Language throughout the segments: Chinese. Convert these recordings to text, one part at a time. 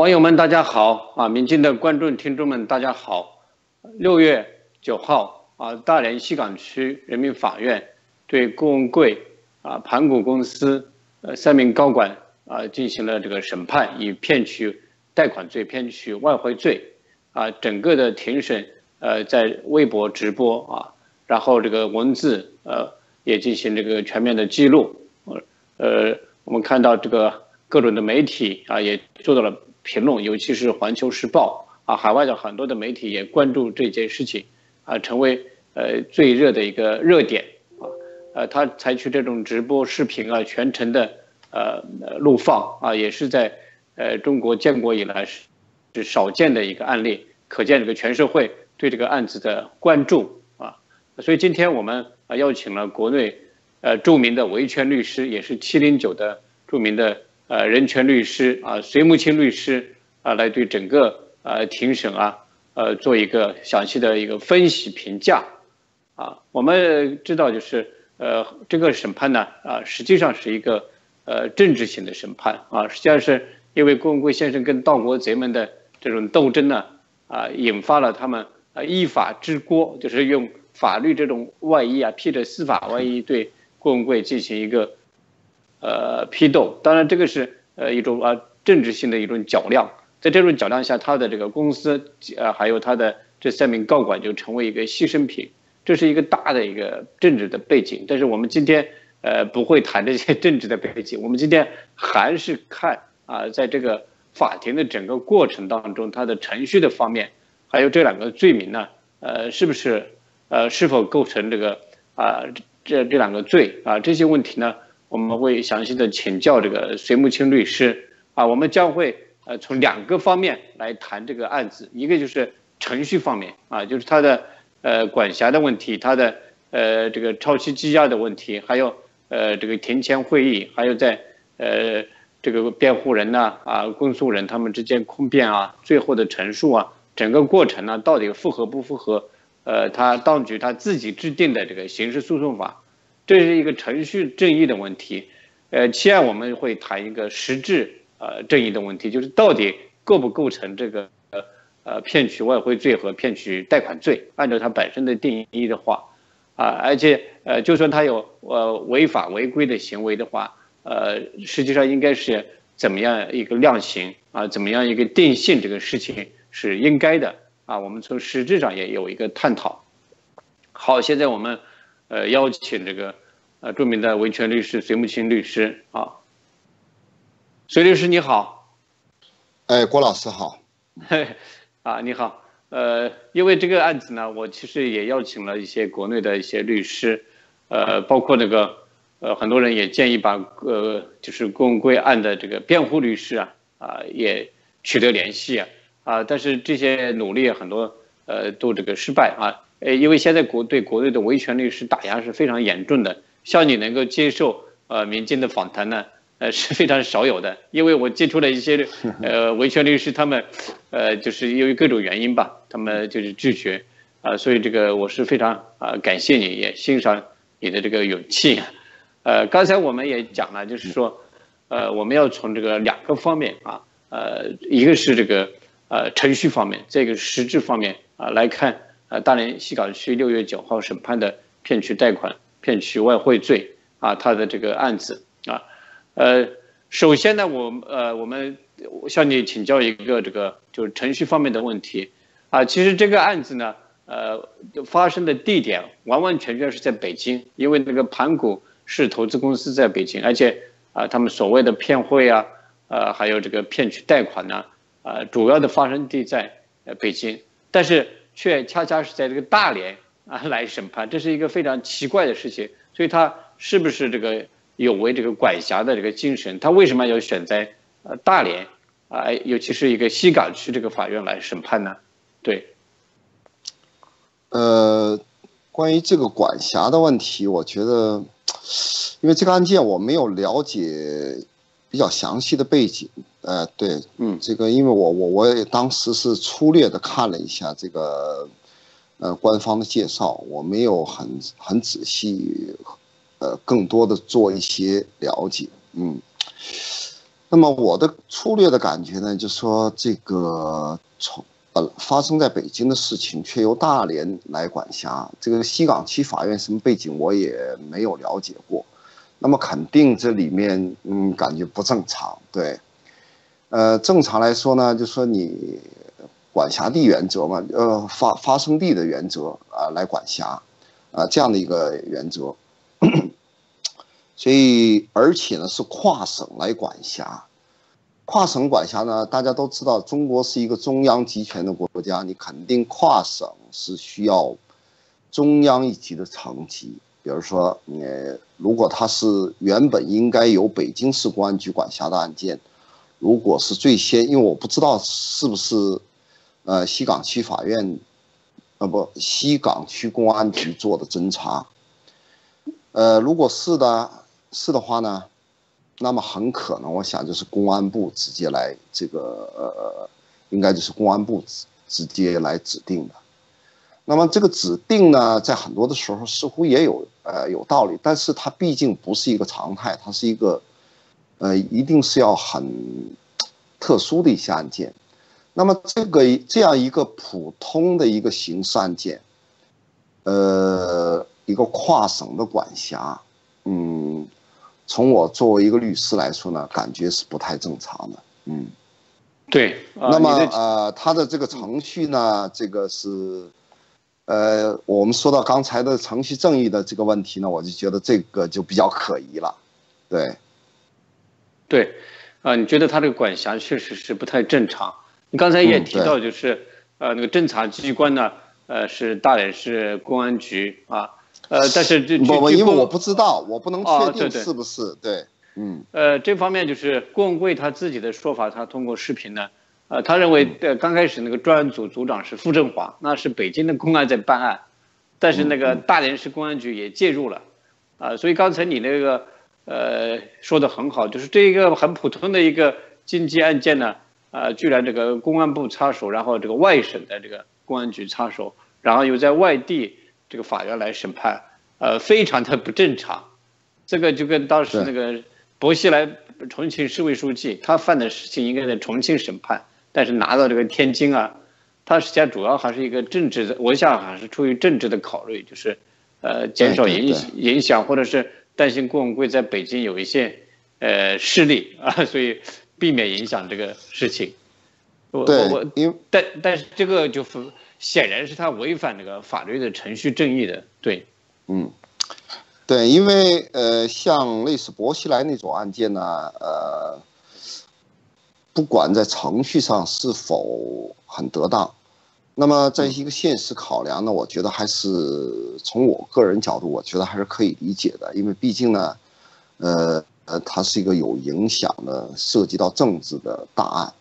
网友们，大家好啊！民进的观众、听众们，大家好。六月九号啊，大连西岗区人民法院对郭文贵啊盘古公司呃三名高管啊进行了这个审判，以骗取贷款罪、骗取外汇罪啊。整个的庭审呃在微博直播啊，然后这个文字呃也进行这个全面的记录。呃，我们看到这个各种的媒体啊也做到了。评论，尤其是《环球时报》啊，海外的很多的媒体也关注这件事情，啊，成为呃最热的一个热点啊。呃，他采取这种直播视频啊，全程的呃录放啊，也是在呃中国建国以来是是少见的一个案例，可见这个全社会对这个案子的关注啊。所以今天我们啊邀请了国内呃著名的维权律师，也是七零九的著名的。呃，人权律师啊，隋木青律师啊，来对整个呃庭审啊，呃，做一个详细的一个分析评价啊。我们知道，就是呃，这个审判呢啊，实际上是一个呃政治性的审判啊，实际上是因为郭文贵先生跟盗国贼们的这种斗争呢啊，引发了他们啊依法治国，就是用法律这种外衣啊，披着司法外衣对郭文贵进行一个。呃，批斗，当然这个是呃一种啊政治性的一种较量，在这种较量下，他的这个公司呃还有他的这三名高管就成为一个牺牲品，这是一个大的一个政治的背景。但是我们今天呃不会谈这些政治的背景，我们今天还是看啊在这个法庭的整个过程当中，它的程序的方面，还有这两个罪名呢，呃是不是呃是否构成这个啊这这两个罪啊这些问题呢？我们会详细的请教这个隋木青律师啊，我们将会呃从两个方面来谈这个案子，一个就是程序方面啊，就是他的呃管辖的问题，他的呃这个超期羁押的问题，还有呃这个庭前会议，还有在呃这个辩护人呐啊公诉人他们之间控辩啊，最后的陈述啊，整个过程呢到底符合不符合呃他当局他自己制定的这个刑事诉讼法。这是一个程序正义的问题，呃，其二我们会谈一个实质呃正义的问题，就是到底构不构成这个呃呃骗取外汇罪和骗取贷款罪？按照它本身的定义的话，啊，而且呃，就算他有呃违法违规的行为的话，呃，实际上应该是怎么样一个量刑啊？怎么样一个定性？这个事情是应该的啊。我们从实质上也有一个探讨。好，现在我们。呃，邀请这个呃著名的维权律师隋木青律师啊，隋律师你好，哎，郭老师好，啊你好，呃，因为这个案子呢，我其实也邀请了一些国内的一些律师，呃，包括那个呃很多人也建议把呃就是郭文贵案的这个辩护律师啊啊也取得联系啊。啊，但是这些努力很多呃都这个失败啊。呃，因为现在国对国内的维权律师打压是非常严重的，像你能够接受呃民间的访谈呢，呃是非常少有的。因为我接触了一些 呃维权律师，他们呃就是由于各种原因吧，他们就是拒绝啊，所以这个我是非常啊感谢你，也欣赏你的这个勇气。呃，刚才我们也讲了，就是说，呃，我们要从这个两个方面啊，呃，一个是这个呃程序方面，这个实质方面啊来看。呃，大连西岗区六月九号审判的骗取贷款、骗取外汇罪啊，他的这个案子啊，呃，首先呢，我呃，我们向你请教一个这个就是程序方面的问题啊，其实这个案子呢，呃，发生的地点完完全全是在北京，因为那个盘古是投资公司在北京，而且啊，他们所谓的骗汇啊，呃，还有这个骗取贷款呢，啊，主要的发生地在呃北京，但是。却恰恰是在这个大连啊来审判，这是一个非常奇怪的事情。所以他是不是这个有违这个管辖的这个精神？他为什么要选在呃大连啊，尤其是一个西岗区这个法院来审判呢？对。呃，关于这个管辖的问题，我觉得，因为这个案件我没有了解。比较详细的背景，呃，对，嗯，这个因为我我我也当时是粗略的看了一下这个，呃，官方的介绍，我没有很很仔细，呃，更多的做一些了解，嗯，那么我的粗略的感觉呢，就是说这个从呃发生在北京的事情，却由大连来管辖。这个西岗区法院什么背景我也没有了解过。那么肯定这里面嗯感觉不正常，对。呃，正常来说呢，就说你管辖地原则嘛，呃发发生地的原则啊来管辖，啊这样的一个原则。所以，而且呢是跨省来管辖，跨省管辖呢，大家都知道，中国是一个中央集权的国家，你肯定跨省是需要中央一级的层级。比如说，呃，如果他是原本应该由北京市公安局管辖的案件，如果是最先，因为我不知道是不是，呃，西岗区法院，呃不，西岗区公安局做的侦查，呃，如果是的。是的话呢，那么很可能，我想就是公安部直接来这个呃，应该就是公安部直直接来指定的。那么这个指定呢，在很多的时候似乎也有呃有道理，但是它毕竟不是一个常态，它是一个呃一定是要很特殊的一些案件。那么这个这样一个普通的一个刑事案件，呃，一个跨省的管辖，嗯。从我作为一个律师来说呢，感觉是不太正常的。嗯，对。那么呃，他的这个程序呢，这个是，呃，我们说到刚才的程序正义的这个问题呢，我就觉得这个就比较可疑了。对，对，啊，你觉得他这个管辖确实是不太正常。你刚才也提到，就是呃，那个侦查机关呢，呃，是大连市公安局啊。呃，但是这不不，因为我不知道，我不能确定是不是对，嗯，呃，这方面就是郭文贵他自己的说法，他通过视频呢，呃，他认为呃刚开始那个专案组组长是傅政华，那是北京的公安在办案，但是那个大连市公安局也介入了，啊，所以刚才你那个呃说的很好，就是这一个很普通的一个经济案件呢，啊，居然这个公安部插手，然后这个外省的这个公安局插手，然后又在外地。这个法院来审判，呃，非常的不正常。这个就跟当时那个薄熙来重庆市委书记，他犯的事情应该在重庆审判，但是拿到这个天津啊，他实际上主要还是一个政治的，我想还是出于政治的考虑，就是呃减少影影响，或者是担心郭文贵在北京有一些呃势力啊，所以避免影响这个事情。我我因但但是这个就。显然是他违反那个法律的程序正义的，对，嗯，对，因为呃，像类似薄熙来那种案件呢，呃，不管在程序上是否很得当，那么在一个现实考量呢，我觉得还是从我个人角度，我觉得还是可以理解的，因为毕竟呢，呃呃，它是一个有影响的、涉及到政治的大案，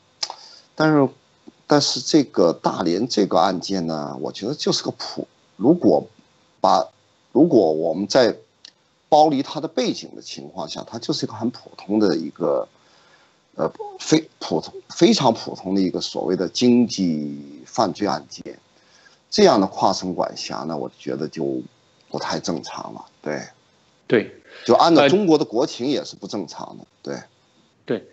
但是。但是这个大连这个案件呢，我觉得就是个普。如果把如果我们在剥离它的背景的情况下，它就是一个很普通的一个呃非普通非常普通的一个所谓的经济犯罪案件。这样的跨省管辖呢，我觉得就不太正常了。对，对，就按照中国的国情也是不正常的。对，对，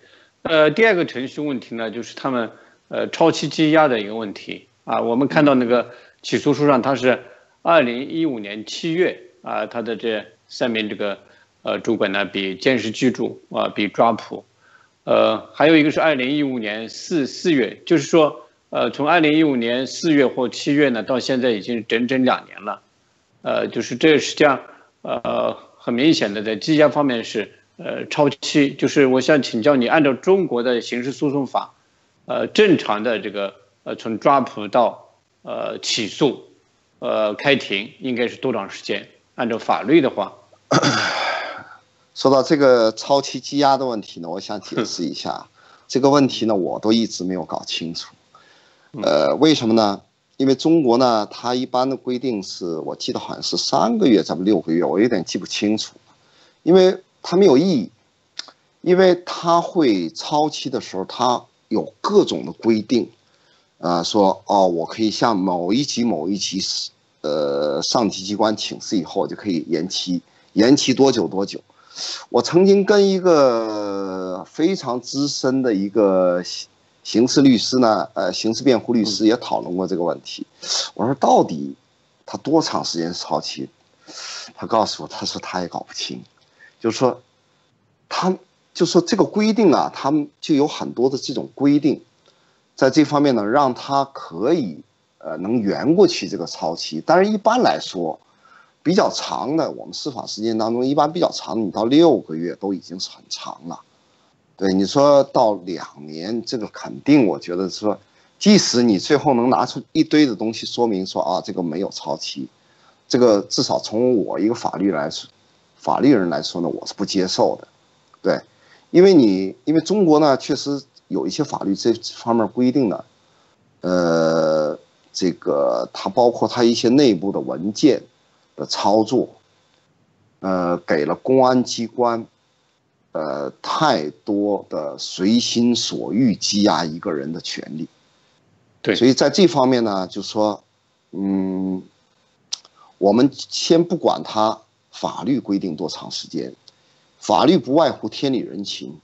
呃，第二个程序问题呢，就是他们。呃，超期羁押的一个问题啊，我们看到那个起诉书上，他是二零一五年七月啊，他的这三名这个呃主管呢，比监视居住啊，比抓捕，呃，还有一个是二零一五年四四月，就是说，呃，从二零一五年四月或七月呢，到现在已经整整两年了，呃，就是这实际上呃很明显的在羁押方面是呃超期，就是我想请教你，按照中国的刑事诉讼法。呃，正常的这个呃，从抓捕到呃起诉，呃开庭，应该是多长时间？按照法律的话，说到这个超期羁押的问题呢，我想解释一下 这个问题呢，我都一直没有搞清楚。呃，为什么呢？因为中国呢，它一般的规定是我记得好像是三个月，咱们六个月，我有点记不清楚，因为它没有意义，因为它会超期的时候，它。有各种的规定，啊，说哦，我可以向某一级某一级，呃，上级机关请示以后就可以延期，延期多久多久。我曾经跟一个非常资深的一个刑事律师呢，呃，刑事辩护律师也讨论过这个问题。我说到底他多长时间超期？他告诉我，他说他也搞不清，就是说他就说这个规定啊，他们就有很多的这种规定，在这方面呢，让他可以呃能圆过去这个超期。但是一般来说。比较长的，我们司法实践当中，一般比较长，你到六个月都已经是很长了。对，你说到两年，这个肯定，我觉得说，即使你最后能拿出一堆的东西说明说啊，这个没有超期，这个至少从我一个法律来说，法律人来说呢，我是不接受的。对，因为你因为中国呢，确实有一些法律这方面规定的，呃，这个它包括它一些内部的文件。的操作，呃，给了公安机关，呃，太多的随心所欲羁押一个人的权利。对，所以在这方面呢，就说，嗯，我们先不管他法律规定多长时间，法律不外乎天理人情。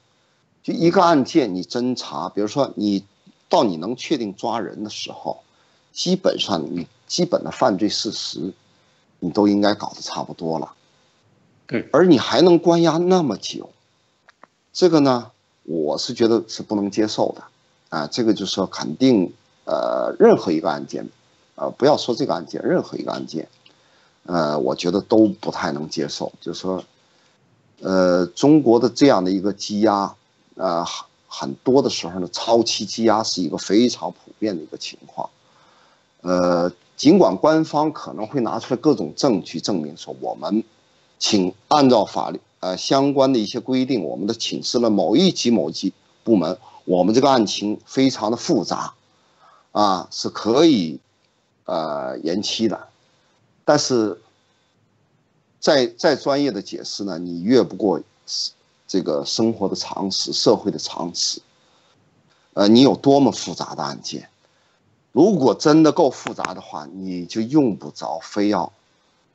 就一个案件，你侦查，比如说你到你能确定抓人的时候，基本上你基本的犯罪事实。你都应该搞得差不多了，对，而你还能关押那么久，这个呢，我是觉得是不能接受的，啊，这个就是说肯定，呃，任何一个案件，呃，不要说这个案件，任何一个案件，呃，我觉得都不太能接受，就是说，呃，中国的这样的一个羁押，呃，很多的时候呢，超期羁押是一个非常普遍的一个情况，呃。尽管官方可能会拿出来各种证据证明说我们，请按照法律呃相关的一些规定，我们的请示了某一级某级部门，我们这个案情非常的复杂，啊是可以，呃延期的，但是，再再专业的解释呢，你越不过这个生活的常识、社会的常识，呃，你有多么复杂的案件？如果真的够复杂的话，你就用不着非要，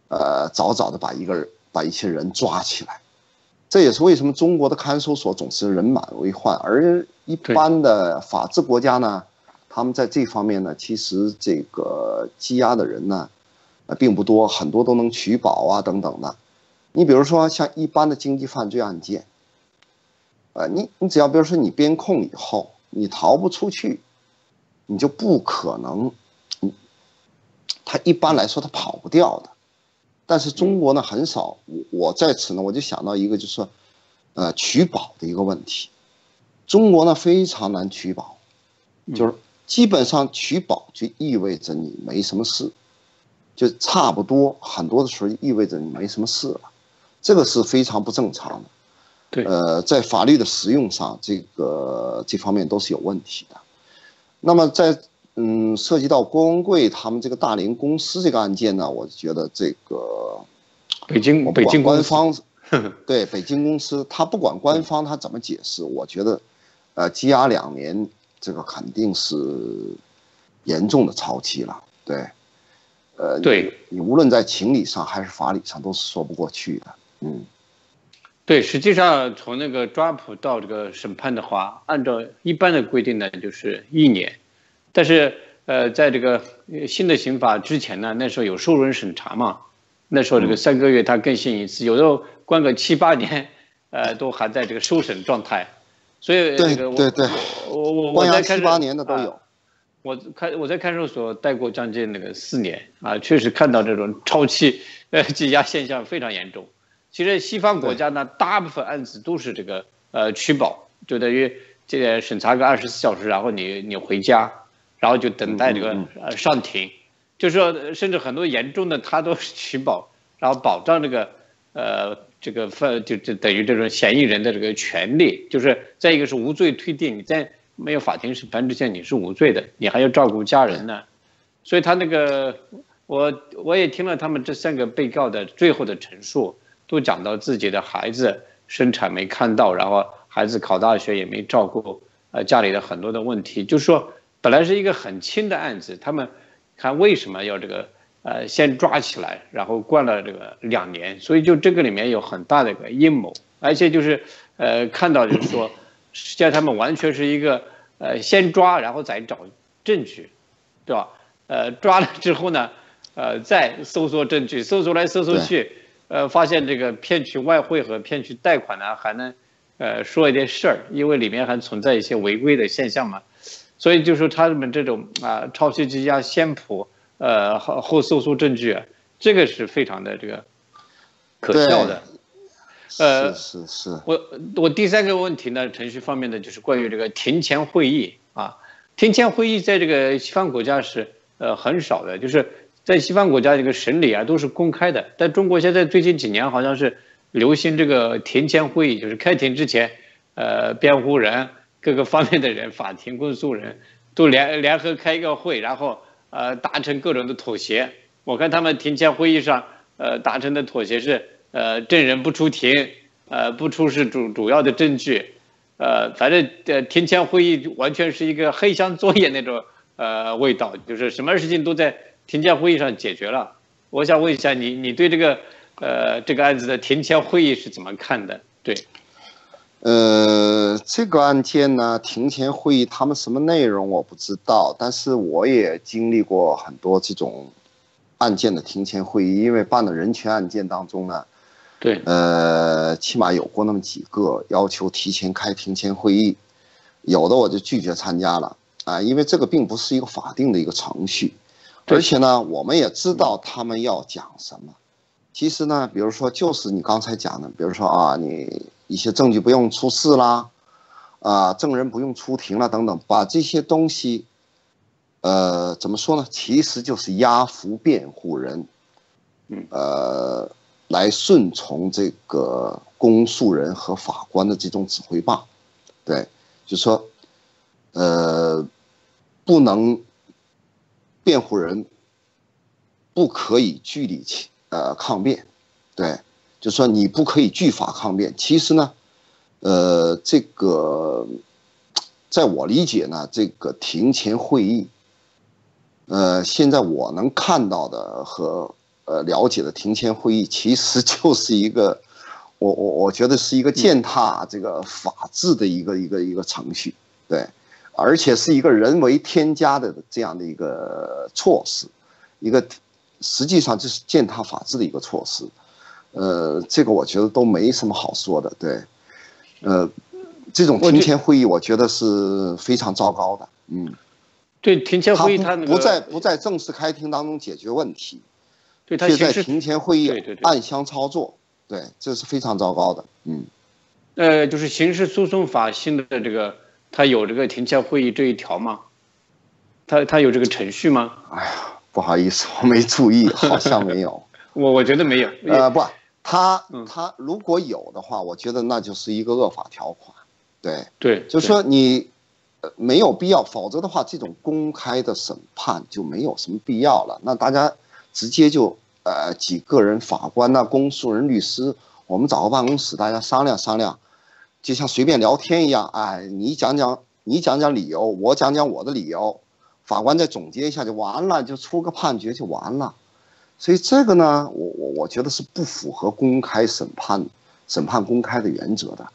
呃，早早的把一个人、把一些人抓起来。这也是为什么中国的看守所总是人满为患，而一般的法治国家呢，他们在这方面呢，其实这个羁押的人呢，呃，并不多，很多都能取保啊等等的。你比如说像一般的经济犯罪案件，呃，你你只要比如说你编控以后，你逃不出去。你就不可能，嗯，他一般来说他跑不掉的，但是中国呢很少。我我在此呢，我就想到一个，就是说，呃，取保的一个问题。中国呢非常难取保，就是基本上取保就意味着你没什么事，就差不多很多的时候意味着你没什么事了，这个是非常不正常的。对，呃，在法律的实用上，这个这方面都是有问题的。那么在嗯涉及到郭文贵他们这个大连公司这个案件呢，我觉得这个北京北京官方 对北京公司，他不管官方他怎么解释，我觉得呃羁押两年这个肯定是严重的超期了，对，呃对你无论在情理上还是法理上都是说不过去的，嗯。对，实际上从那个抓捕到这个审判的话，按照一般的规定呢，就是一年。但是，呃，在这个新的刑法之前呢，那时候有受人审查嘛，那时候这个三个月他更新一次，有的关个七八年，呃，都还在这个受审状态。所以，对对对，我我我在七八年的都有。我看我在看守所待过将近那个四年啊，确实看到这种超期呃羁押现象非常严重。其实西方国家呢，大部分案子都是这个呃取保，就等于这个审查个二十四小时，然后你你回家，然后就等待这个呃上庭，就是说甚至很多严重的他都是取保，然后保障这个呃这个犯就就等于这种嫌疑人的这个权利，就是再一个是无罪推定，你在没有法庭审判之前你是无罪的，你还要照顾家人呢，所以他那个我我也听了他们这三个被告的最后的陈述。都讲到自己的孩子生产没看到，然后孩子考大学也没照顾，呃，家里的很多的问题，就是说本来是一个很轻的案子，他们看为什么要这个呃先抓起来，然后关了这个两年，所以就这个里面有很大的一个阴谋，而且就是呃看到就是说，实际上他们完全是一个呃先抓然后再找证据，对吧？呃抓了之后呢，呃再搜索证据，搜索来搜索去，呃发现这个骗取外汇和骗取贷款呢还能呃说一点事儿，因为里面还存在一些违规的现象嘛。所以就说他们这种啊抄袭之家先谱，呃后后搜索证据，这个是非常的这个可笑的。呃，是是是。我我第三个问题呢，程序方面的就是关于这个庭前会议啊，庭前会议在这个西方国家是呃很少的，就是在西方国家这个审理啊都是公开的，但中国现在最近几年好像是流行这个庭前会议，就是开庭之前，呃辩护人。各个方面的人，法庭公诉人，都联联合开一个会，然后呃达成各种的妥协。我看他们庭前会议上，呃达成的妥协是，呃证人不出庭，呃不出示主主要的证据，呃反正呃庭前会议完全是一个黑箱作业那种呃味道，就是什么事情都在庭前会议上解决了。我想问一下你，你对这个呃这个案子的庭前会议是怎么看的？对。呃，这个案件呢，庭前会议他们什么内容我不知道，但是我也经历过很多这种案件的庭前会议，因为办的人权案件当中呢，对，呃，起码有过那么几个要求提前开庭前会议，有的我就拒绝参加了啊，因为这个并不是一个法定的一个程序，而且呢，我们也知道他们要讲什么，其实呢，比如说就是你刚才讲的，比如说啊，你。一些证据不用出示啦，啊，证人不用出庭了等等，把这些东西，呃，怎么说呢？其实就是压服辩护人，呃，来顺从这个公诉人和法官的这种指挥棒，对，就说，呃，不能，辩护人不可以据理呃抗辩，对。就说你不可以据法抗辩。其实呢，呃，这个，在我理解呢，这个庭前会议，呃，现在我能看到的和呃了解的庭前会议，其实就是一个，我我我觉得是一个践踏这个法治的一个一个一个程序，对，而且是一个人为添加的这样的一个措施，一个实际上就是践踏法治的一个措施。呃，这个我觉得都没什么好说的，对，呃，这种庭前会议我觉得是非常糟糕的，嗯，对，庭前会议他不在不在正式开庭当中解决问题，对，却在庭前会议暗箱操作，对，这是非常糟糕的，嗯，呃，就是刑事诉讼法新的这个，它有这个庭前会议这一条吗？它它有这个程序吗？哎呀，不好意思，我没注意，好像没有，我我觉得没有，呃，不。他他如果有的话，我觉得那就是一个恶法条款，对对，就是说你没有必要，否则的话，这种公开的审判就没有什么必要了。那大家直接就呃几个人，法官呐、公诉人、律师，我们找个办公室，大家商量商量，就像随便聊天一样，哎，你讲讲 你讲讲理由，我讲讲我的理由，法官再总结一下就完了，就出个判决就完了。所以这个呢，我我我觉得是不符合公开审判、审判公开的原则的。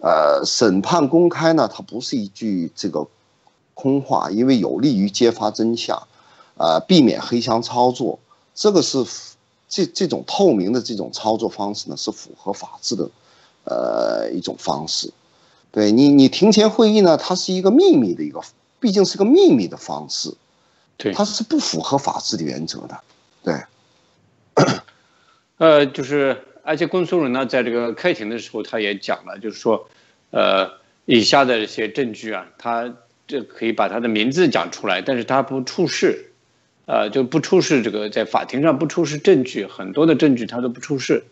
呃，审判公开呢，它不是一句这个空话，因为有利于揭发真相，呃，避免黑箱操作。这个是这这种透明的这种操作方式呢，是符合法治的，呃，一种方式。对你，你庭前会议呢，它是一个秘密的一个，毕竟是个秘密的方式，对，它是不符合法治的原则的。对，呃，就是，而且公诉人呢，在这个开庭的时候，他也讲了，就是说，呃，以下的一些证据啊，他这可以把他的名字讲出来，但是他不出示，呃，就不出示这个在法庭上不出示证据，很多的证据他都不出示，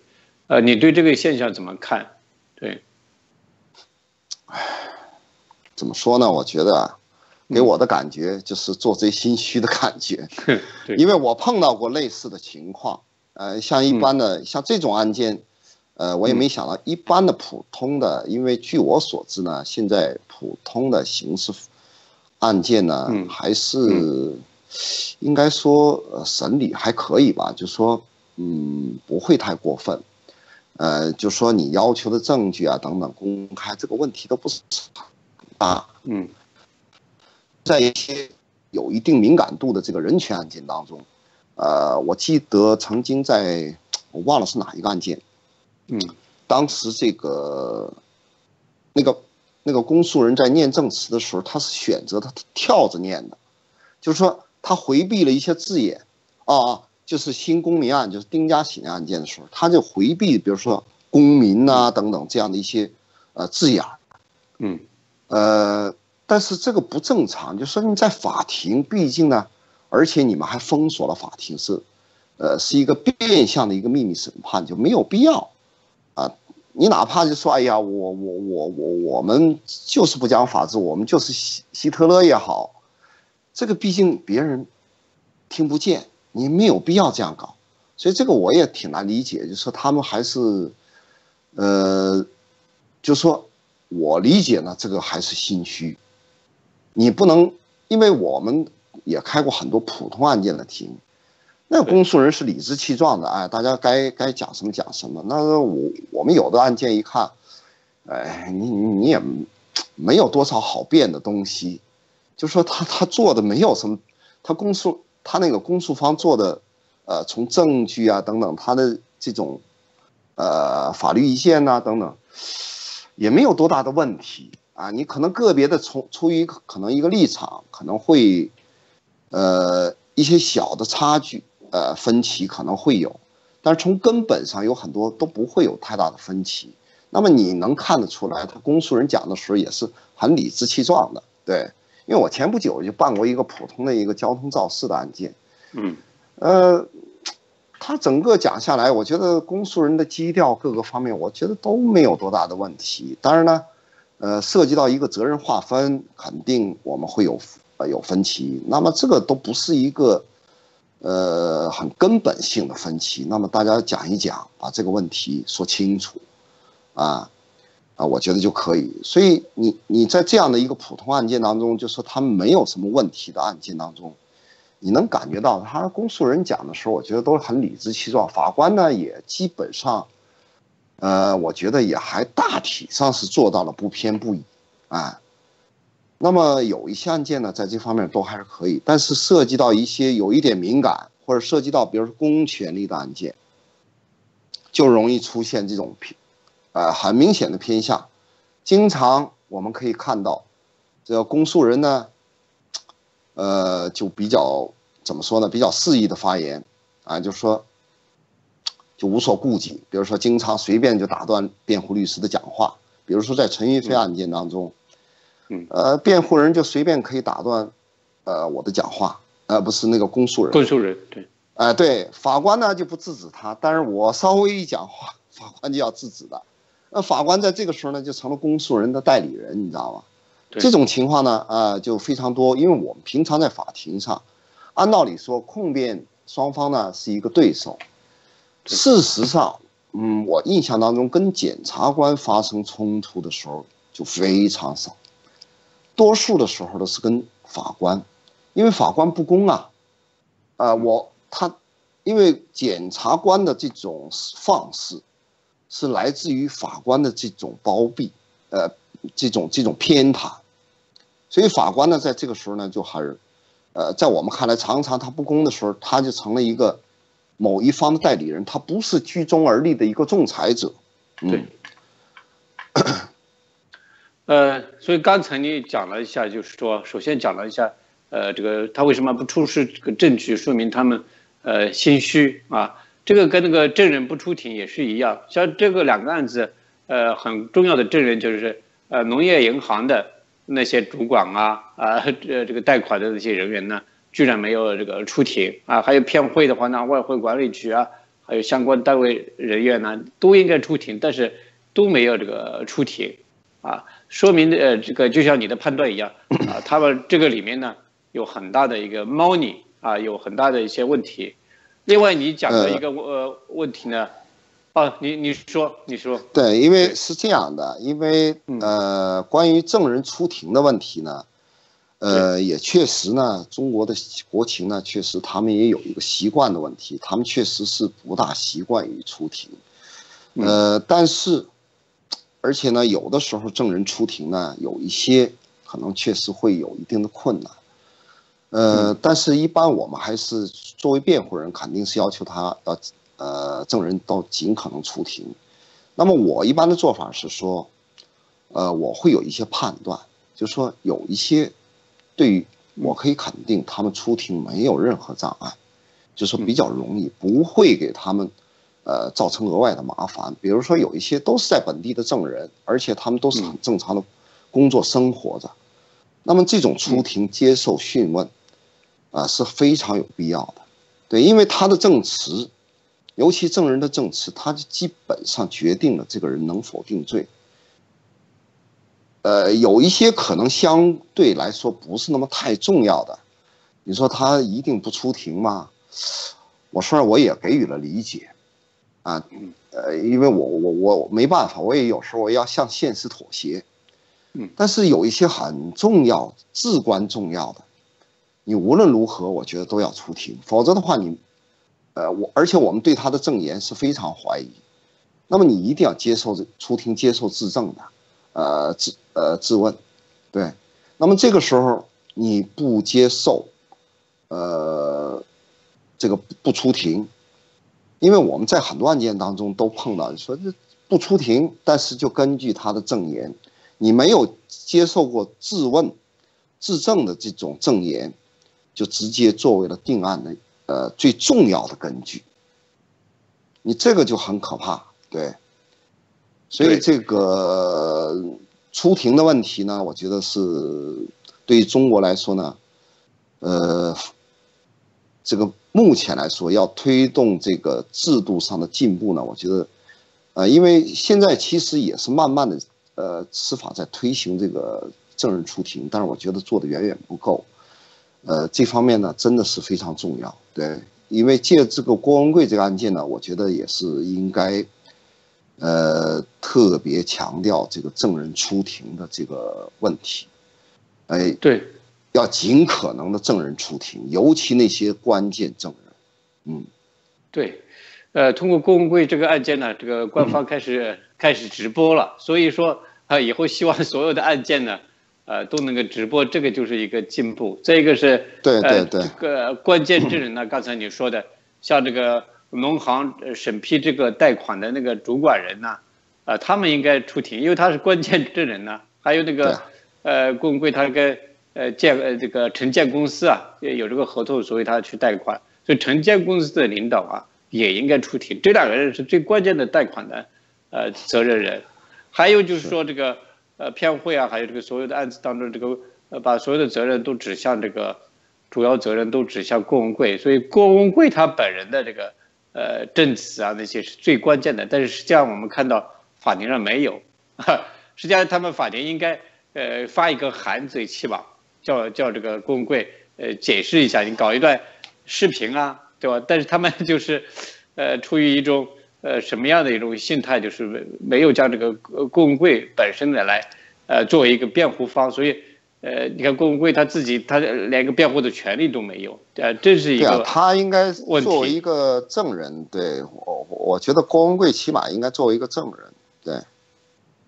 呃，你对这个现象怎么看？对，唉，怎么说呢？我觉得啊。给我的感觉就是做贼心虚的感觉，因为我碰到过类似的情况。呃，像一般的像这种案件，呃，我也没想到一般的普通的，因为据我所知呢，现在普通的刑事案件呢，还是 应该说审理还可以吧，就说嗯不会太过分。呃，就说你要求的证据啊等等公开，这个问题都不是啊，嗯，在一些有一定敏感度的这个人权案件当中，呃，我记得曾经在我忘了是哪一个案件，嗯，当时这个那个那个公诉人在念证词的时候，他是选择他跳着念的，就是说他回避了一些字眼啊。就是新公民案，就是丁家喜那案件的时候，他就回避，比如说公民呐等等这样的一些呃字眼嗯，呃，但是这个不正常，就说明在法庭，毕竟呢，而且你们还封锁了法庭，是，呃，是一个变相的一个秘密审判，就没有必要，啊，你哪怕就说，哎呀，我我我我我们就是不讲法治，我们就是希希特勒也好，这个毕竟别人听不见。你没有必要这样搞，所以这个我也挺难理解。就说他们还是，呃，就说我理解呢，这个还是心虚。你不能，因为我们也开过很多普通案件的庭，那公诉人是理直气壮的，哎，大家该该讲什么讲什么。那我我们有的案件一看，哎，你你也没有多少好辩的东西，就说他他做的没有什么，他公诉。他那个公诉方做的，呃，从证据啊等等，他的这种，呃，法律意见呐等等，也没有多大的问题啊。你可能个别的从出于可能一个立场，可能会，呃，一些小的差距，呃，分歧可能会有，但是从根本上有很多都不会有太大的分歧。那么你能看得出来，他公诉人讲的时候也是很理直气壮的，对。因为我前不久就办过一个普通的一个交通肇事的案件，嗯，呃，他整个讲下来，我觉得公诉人的基调各个方面，我觉得都没有多大的问题。当然呢，呃，涉及到一个责任划分，肯定我们会有呃有分歧。那么这个都不是一个呃很根本性的分歧。那么大家讲一讲，把这个问题说清楚，啊。啊，我觉得就可以。所以你你在这样的一个普通案件当中，就说他没有什么问题的案件当中，你能感觉到他公诉人讲的时候，我觉得都是很理直气壮。法官呢也基本上，呃，我觉得也还大体上是做到了不偏不倚，啊。那么有一些案件呢，在这方面都还是可以，但是涉及到一些有一点敏感或者涉及到比如说公权力的案件，就容易出现这种偏。呃，很明显的偏向，经常我们可以看到，这个公诉人呢，呃，就比较怎么说呢？比较肆意的发言，啊，就说，就无所顾忌。比如说，经常随便就打断辩护律师的讲话。比如说，在陈云飞案件当中，嗯，呃，辩护人就随便可以打断，呃，我的讲话，呃，不是那个公诉人。公诉人，对，哎，对，法官呢就不制止他，但是我稍微一讲话，法官就要制止的。那法官在这个时候呢，就成了公诉人的代理人，你知道吗？这种情况呢，啊，就非常多。因为我们平常在法庭上，按道理说，控辩双方呢是一个对手。事实上，嗯，我印象当中，跟检察官发生冲突的时候就非常少，多数的时候都是跟法官，因为法官不公啊。啊，我他，因为检察官的这种放肆。是来自于法官的这种包庇，呃，这种这种偏袒，所以法官呢，在这个时候呢，就还是，呃，在我们看来，常常他不公的时候，他就成了一个某一方的代理人，他不是居中而立的一个仲裁者。对。呃，所以刚才你讲了一下，就是说，首先讲了一下，呃，这个他为什么不出示这个证据，说明他们呃心虚啊。这个跟那个证人不出庭也是一样，像这个两个案子，呃，很重要的证人就是呃农业银行的那些主管啊啊，这这个贷款的那些人员呢，居然没有这个出庭啊，还有骗汇的话呢，外汇管理局啊，还有相关单位人员呢，都应该出庭，但是都没有这个出庭，啊，说明呃这个就像你的判断一样啊，他们这个里面呢有很大的一个猫腻啊，有很大的一些问题。另外，你讲的一个呃问题呢，啊，你你说你说，对，因为是这样的，因为呃，关于证人出庭的问题呢，呃，也确实呢，中国的国情呢，确实他们也有一个习惯的问题，他们确实是不大习惯于出庭，呃，但是，而且呢，有的时候证人出庭呢，有一些可能确实会有一定的困难。呃，但是一般我们还是作为辩护人，肯定是要求他要呃证人到尽可能出庭。那么我一般的做法是说，呃，我会有一些判断，就是说有一些对于我可以肯定他们出庭没有任何障碍，就是说比较容易，不会给他们呃造成额外的麻烦。比如说有一些都是在本地的证人，而且他们都是很正常的工作生活着，那么这种出庭接受讯问。啊，是非常有必要的，对，因为他的证词，尤其证人的证词，他就基本上决定了这个人能否定罪。呃，有一些可能相对来说不是那么太重要的，你说他一定不出庭吗？我说我也给予了理解，啊，呃，因为我我我没办法，我也有时候我要向现实妥协，嗯，但是有一些很重要、至关重要的。你无论如何，我觉得都要出庭，否则的话，你，呃，我而且我们对他的证言是非常怀疑，那么你一定要接受这出庭接受质证的，呃质呃质问，对，那么这个时候你不接受，呃，这个不出庭，因为我们在很多案件当中都碰到，说这不出庭，但是就根据他的证言，你没有接受过质问、质证的这种证言。就直接作为了定案的呃最重要的根据，你这个就很可怕，对。所以这个出庭的问题呢，我觉得是对于中国来说呢，呃，这个目前来说要推动这个制度上的进步呢，我觉得，呃，因为现在其实也是慢慢的呃司法在推行这个证人出庭，但是我觉得做的远远不够。呃，这方面呢，真的是非常重要。对，因为借这个郭文贵这个案件呢，我觉得也是应该，呃，特别强调这个证人出庭的这个问题。哎，对，要尽可能的证人出庭，尤其那些关键证人。嗯，对，呃，通过郭文贵这个案件呢，这个官方开始开始直播了，所以说啊，以后希望所有的案件呢。呃，都能够直播，这个就是一个进步。再一个是对对对，这个关键证人呢，刚才你说的，像这个农行审批这个贷款的那个主管人呢，啊，他们应该出庭，因为他是关键证人呢。还有那个呃，郭文贵他跟呃建呃这个城建公司啊有这个合同，所以他去贷款，所以城建公司的领导啊也应该出庭。这两个人是最关键的贷款的呃责任人。还有就是说这个。呃，骗汇啊，还有这个所有的案子当中，这个呃，把所有的责任都指向这个，主要责任都指向郭文贵，所以郭文贵他本人的这个呃证词啊那些是最关键的，但是实际上我们看到法庭上没有，实际上他们法庭应该呃发一个函嘴气吧，叫叫这个郭文贵呃解释一下，你搞一段视频啊，对吧？但是他们就是呃出于一种。呃，什么样的一种心态，就是没有将这个郭文贵本身的来，呃，作为一个辩护方，所以，呃，你看郭文贵他自己，他连个辩护的权利都没有，呃，这是一个他应该作为一个证人，对我，我觉得郭文贵起码应该作为一个证人，对，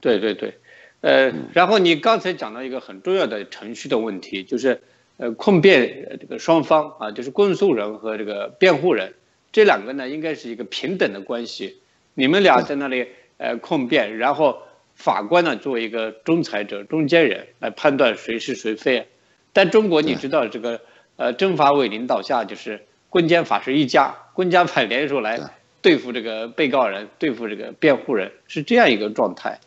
对对对，呃，然后你刚才讲到一个很重要的程序的问题，就是，呃，控辩这个双方啊，就是公诉人和这个辩护人。这两个呢，应该是一个平等的关系。你们俩在那里呃控辩，然后法官呢作为一个仲裁者、中间人来判断谁是谁非。但中国你知道这个呃政法委领导下就是公检法是一家，公检法联手来对付这个被告人、对付这个辩护人，是这样一个状态。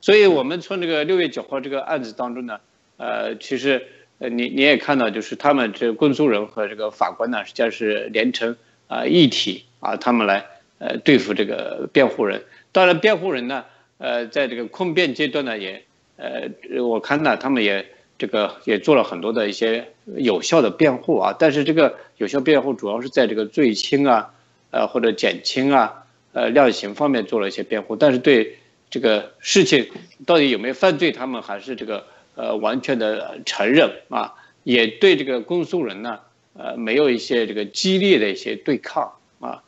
所以我们从这个六月九号这个案子当中呢，呃，其实呃你你也看到，就是他们这公诉人和这个法官呢实际上是连成。啊，一体啊，他们来呃对付这个辩护人。当然，辩护人呢，呃，在这个控辩阶段呢，也呃，我看呢，他们也这个也做了很多的一些有效的辩护啊。但是这个有效辩护主要是在这个罪轻啊，呃或者减轻啊，呃量刑方面做了一些辩护。但是对这个事情到底有没有犯罪，他们还是这个呃完全的承认啊，也对这个公诉人呢。呃，没有一些这个激烈的一些对抗啊，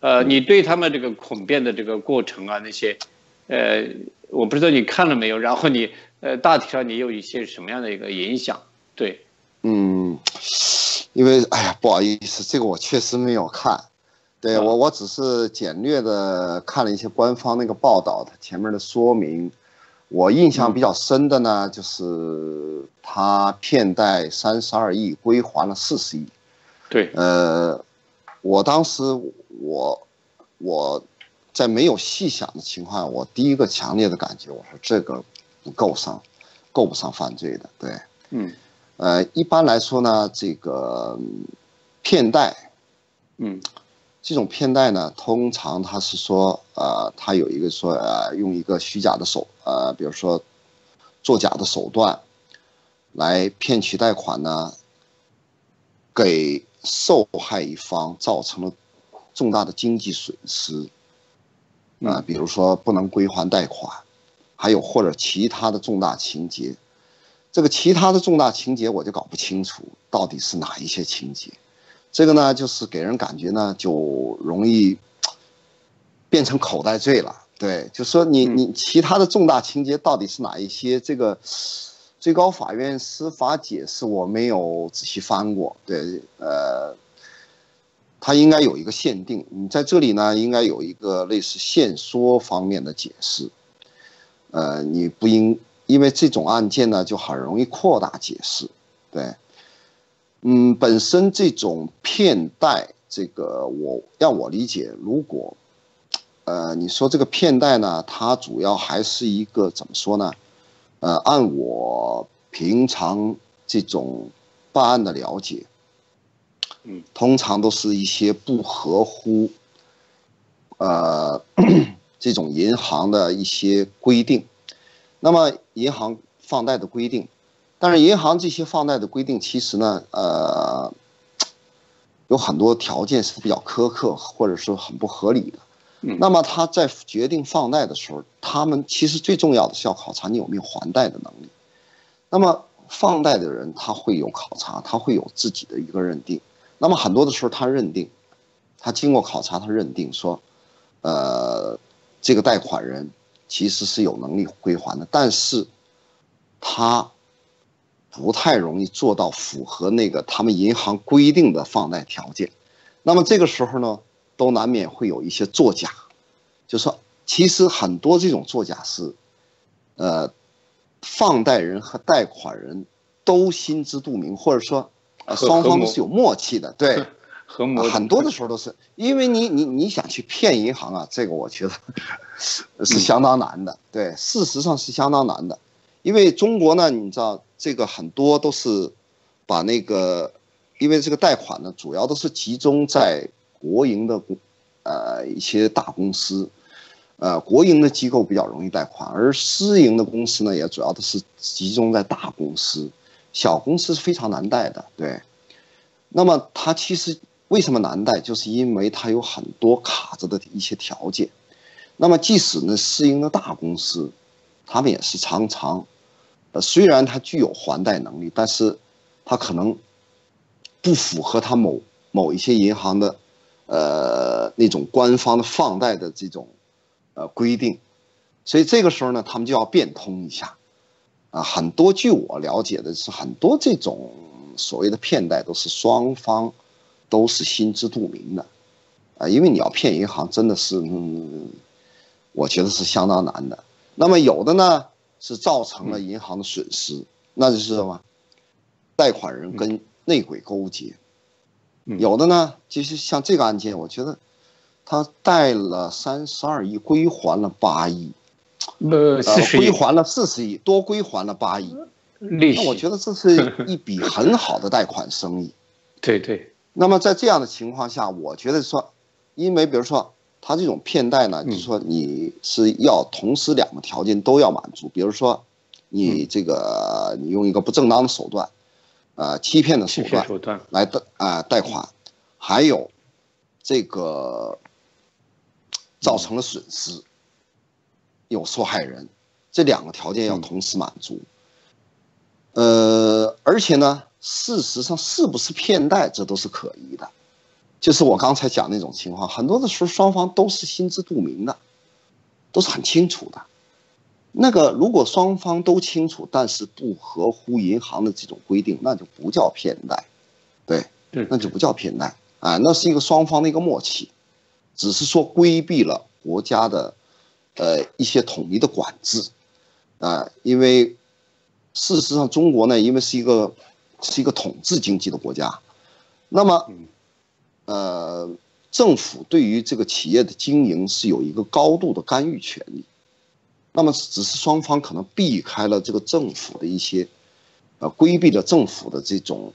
呃，你对他们这个恐辩的这个过程啊，那些，呃，我不知道你看了没有，然后你呃，大体上你有一些什么样的一个影响？对，嗯，因为哎呀，不好意思，这个我确实没有看，对我我只是简略的看了一些官方那个报道，它前面的说明。我印象比较深的呢，就是他骗贷三十二亿，归还了四十亿。对，呃，我当时我我在没有细想的情况下，我第一个强烈的感觉，我说这个不够上，够不上犯罪的。对，嗯，呃，一般来说呢，这个骗贷，嗯。这种骗贷呢，通常他是说，呃，他有一个说，呃，用一个虚假的手，呃，比如说作假的手段，来骗取贷款呢，给受害一方造成了重大的经济损失，啊，比如说不能归还贷款，还有或者其他的重大情节，这个其他的重大情节我就搞不清楚到底是哪一些情节。这个呢，就是给人感觉呢，就容易变成口袋罪了。对，就说你你其他的重大情节到底是哪一些？这个最高法院司法解释我没有仔细翻过。对，呃，它应该有一个限定。你在这里呢，应该有一个类似限缩方面的解释。呃，你不应因为这种案件呢，就很容易扩大解释。对。嗯，本身这种骗贷，这个我要我理解，如果，呃，你说这个骗贷呢，它主要还是一个怎么说呢？呃，按我平常这种办案的了解，嗯，通常都是一些不合乎，呃，这种银行的一些规定，那么银行放贷的规定。但是银行这些放贷的规定，其实呢，呃，有很多条件是比较苛刻，或者说很不合理的。那么他在决定放贷的时候，他们其实最重要的是要考察你有没有还贷的能力。那么放贷的人他会有考察，他会有自己的一个认定。那么很多的时候他认定，他经过考察，他认定说，呃，这个贷款人其实是有能力归还的，但是他。不太容易做到符合那个他们银行规定的放贷条件，那么这个时候呢，都难免会有一些作假，就说其实很多这种作假是，呃，放贷人和贷款人都心知肚明，或者说双方都是有默契的，对，很多的时候都是因为你你你想去骗银行啊，这个我觉得 是相当难的，对，事实上是相当难的，因为中国呢，你知道。这个很多都是把那个，因为这个贷款呢，主要都是集中在国营的公，呃一些大公司，呃国营的机构比较容易贷款，而私营的公司呢，也主要都是集中在大公司，小公司是非常难贷的。对，那么它其实为什么难贷，就是因为它有很多卡着的一些条件。那么即使呢私营的大公司，他们也是常常。呃，虽然它具有还贷能力，但是它可能不符合它某某一些银行的呃那种官方的放贷的这种呃规定，所以这个时候呢，他们就要变通一下啊。很多据我了解的是，很多这种所谓的骗贷都是双方都是心知肚明的啊，因为你要骗银行，真的是嗯，我觉得是相当难的。那么有的呢？是造成了银行的损失，那就是什么？贷款人跟内鬼勾结，有的呢，就是像这个案件，我觉得他贷了三十二亿，归还了八亿，呃，归还了四十亿，多归还了八亿，那我觉得这是一笔很好的贷款生意。对对。那么在这样的情况下，我觉得说，因为比如说。他这种骗贷呢，就是说你是要同时两个条件都要满足，比如说，你这个你用一个不正当的手段，呃，欺骗的手段来贷啊贷款，还有这个造成了损失，有受害人，这两个条件要同时满足。呃，而且呢，事实上是不是骗贷，这都是可疑的。就是我刚才讲那种情况，很多的时候双方都是心知肚明的，都是很清楚的。那个如果双方都清楚，但是不合乎银行的这种规定，那就不叫骗贷，对，那就不叫骗贷啊，那是一个双方的一个默契，只是说规避了国家的，呃一些统一的管制，啊，因为事实上中国呢，因为是一个是一个统治经济的国家，那么，呃，政府对于这个企业的经营是有一个高度的干预权利。那么只是双方可能避开了这个政府的一些，呃，规避了政府的这种，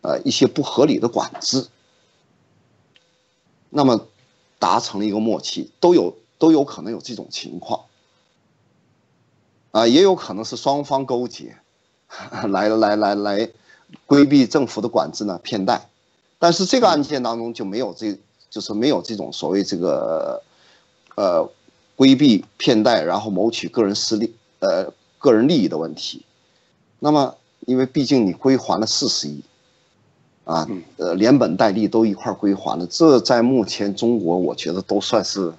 呃，一些不合理的管制。那么达成了一个默契，都有都有可能有这种情况，啊，也有可能是双方勾结，来来来来规避政府的管制呢，骗贷。但是这个案件当中就没有这，就是没有这种所谓这个，呃。规避骗贷，然后谋取个人私利，呃，个人利益的问题。那么，因为毕竟你归还了四十亿，啊，呃，连本带利都一块归还了，这在目前中国，我觉得都算是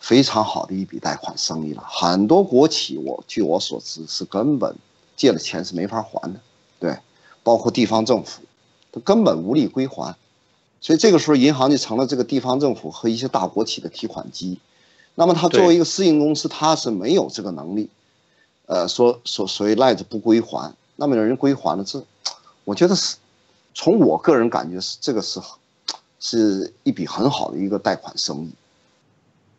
非常好的一笔贷款生意了。很多国企，我据我所知是根本借了钱是没法还的，对，包括地方政府，他根本无力归还，所以这个时候银行就成了这个地方政府和一些大国企的提款机。那么他作为一个私营公司，他是没有这个能力，呃，说说所谓赖着不归还，那么有人归还了，这，我觉得是，从我个人感觉是这个是，是一笔很好的一个贷款生意，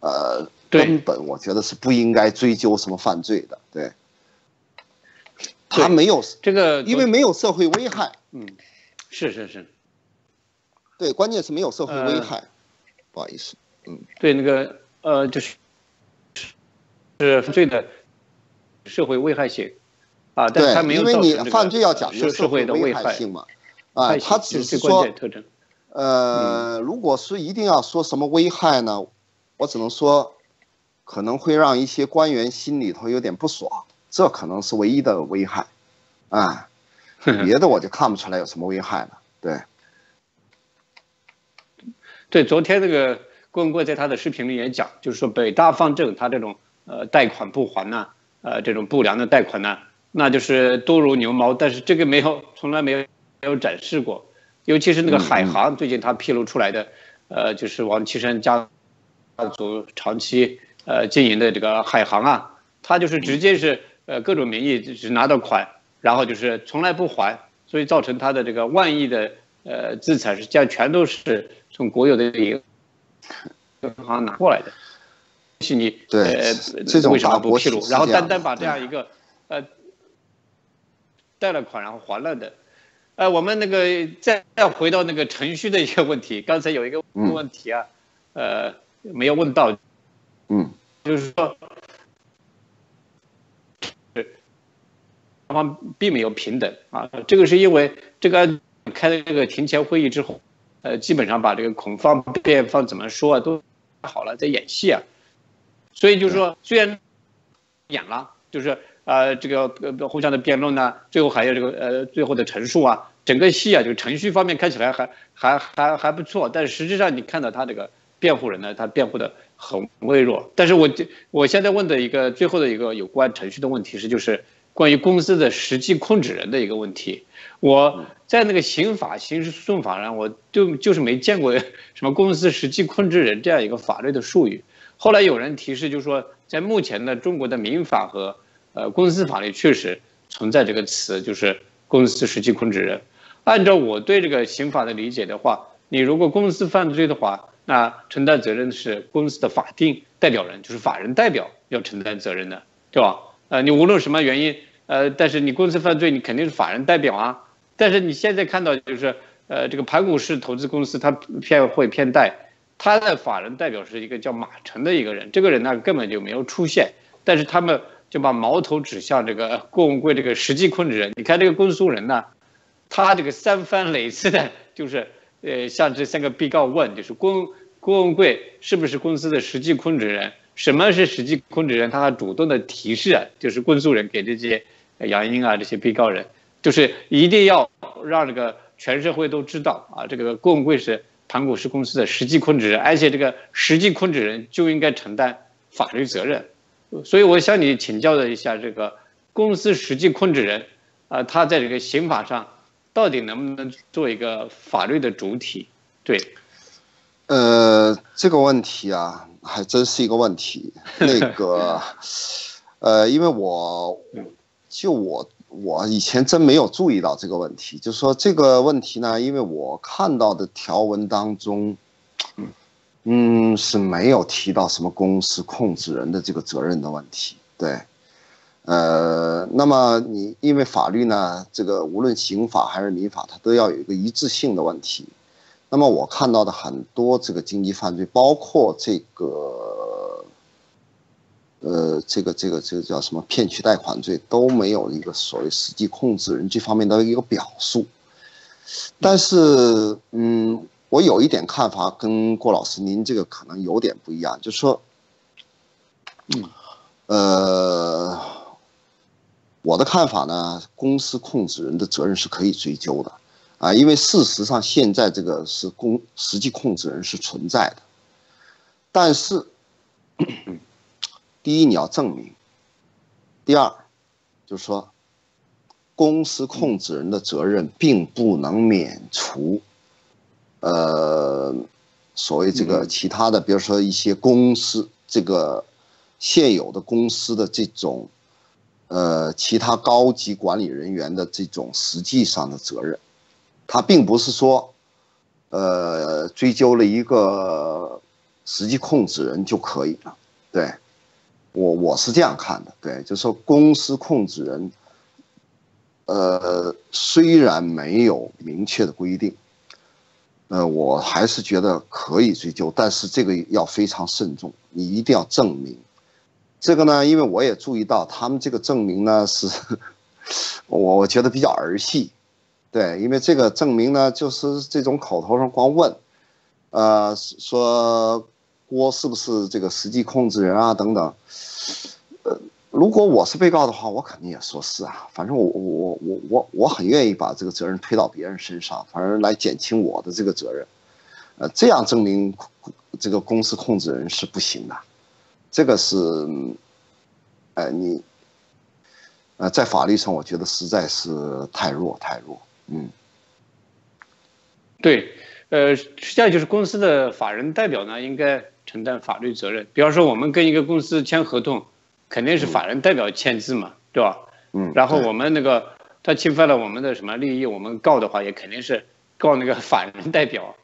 呃，根本我觉得是不应该追究什么犯罪的，对，他没有这个，因为没有社会危害，嗯，是是是，对，关键是没有社会危害，不好意思，嗯，对那个。呃，就是是犯罪的社会危害性啊，但他没有因为你犯罪要讲究社会的危害性嘛，啊，他只是说，呃，如果是一定要说什么危害呢，我只能说可能会让一些官员心里头有点不爽，这可能是唯一的危害，啊，别的我就看不出来有什么危害了，对，对，昨天那个。郭文贵在他的视频里也讲，就是说北大方正他这种呃贷款不还呢，呃这种不良的贷款呢，那就是多如牛毛。但是这个没有从来没有没有展示过，尤其是那个海航最近他披露出来的，呃就是王岐山家族长期呃经营的这个海航啊，他就是直接是呃各种名义只拿到款，然后就是从来不还，所以造成他的这个万亿的呃资产是将全都是从国有的银。行拿过来的，是你呃为什么不披露？然后单单把这样一个呃贷了款然后还了的，呃，我们那个再再回到那个程序的一个问题，刚才有一个问题啊，呃，没有问到，嗯，就是说，双方并没有平等啊，这个是因为这个开了这个庭前会议之后。呃，基本上把这个孔方辩方怎么说啊，都好了，在演戏啊，所以就是说，虽然演了，就是呃，这个呃互相的辩论呢，最后还有这个呃最后的陈述啊，整个戏啊，就程序方面看起来还还还还不错，但是实际上你看到他这个辩护人呢，他辩护的很微弱。但是我我现在问的一个最后的一个有关程序的问题是，就是关于公司的实际控制人的一个问题。我在那个刑法刑事诉讼法上，我就就是没见过什么公司实际控制人这样一个法律的术语。后来有人提示，就是说，在目前的中国的民法和呃公司法律确实存在这个词，就是公司实际控制人。按照我对这个刑法的理解的话，你如果公司犯罪的话，那承担责任的是公司的法定代表人，就是法人代表要承担责任的，对吧？呃，你无论什么原因，呃，但是你公司犯罪，你肯定是法人代表啊。但是你现在看到就是，呃，这个盘古市投资公司，他骗汇骗贷，他的法人代表是一个叫马成的一个人，这个人呢根本就没有出现，但是他们就把矛头指向这个 郭文贵这个实际控制人。你看这个公诉人呢，他这个三番累次的，就是呃向这三个被告问，就是郭郭文贵是不是公司的实际控制人？什么是实际控制人？他还主动的提示，就是公诉人给这些杨英啊这些被告人。就是一定要让这个全社会都知道啊，这个郭文贵是盘古石公司的实际控制人，而且这个实际控制人就应该承担法律责任。所以我向你请教了一下，这个公司实际控制人啊，他在这个刑法上到底能不能做一个法律的主体？对，呃，这个问题啊，还真是一个问题。那个，呃，因为我就我。我以前真没有注意到这个问题，就是说这个问题呢，因为我看到的条文当中，嗯，是没有提到什么公司控制人的这个责任的问题。对，呃，那么你因为法律呢，这个无论刑法还是民法，它都要有一个一致性的问题。那么我看到的很多这个经济犯罪，包括这个。呃，这个这个这个叫什么骗取贷款罪都没有一个所谓实际控制人这方面的一个表述，但是，嗯，我有一点看法跟郭老师您这个可能有点不一样，就是说，嗯，呃，我的看法呢，公司控制人的责任是可以追究的，啊，因为事实上现在这个是公实际控制人是存在的，但是。第一，你要证明；第二，就是说，公司控制人的责任并不能免除，呃，所谓这个其他的，比如说一些公司这个现有的公司的这种，呃，其他高级管理人员的这种实际上的责任，他并不是说，呃，追究了一个实际控制人就可以了，对。我我是这样看的，对，就是说公司控制人，呃，虽然没有明确的规定，呃，我还是觉得可以追究，但是这个要非常慎重，你一定要证明。这个呢，因为我也注意到他们这个证明呢是，我我觉得比较儿戏，对，因为这个证明呢就是这种口头上光问，呃，说。郭是不是这个实际控制人啊？等等，呃，如果我是被告的话，我肯定也说是啊。反正我我我我我很愿意把这个责任推到别人身上，反而来减轻我的这个责任。呃，这样证明这个公司控制人是不行的。这个是，呃，你，呃，在法律上我觉得实在是太弱太弱。嗯，对，呃，实际上就是公司的法人代表呢，应该。承担法律责任，比方说我们跟一个公司签合同，肯定是法人代表签字嘛，对吧？嗯。然后我们那个他侵犯了我们的什么利益，我们告的话也肯定是告那个法人代表，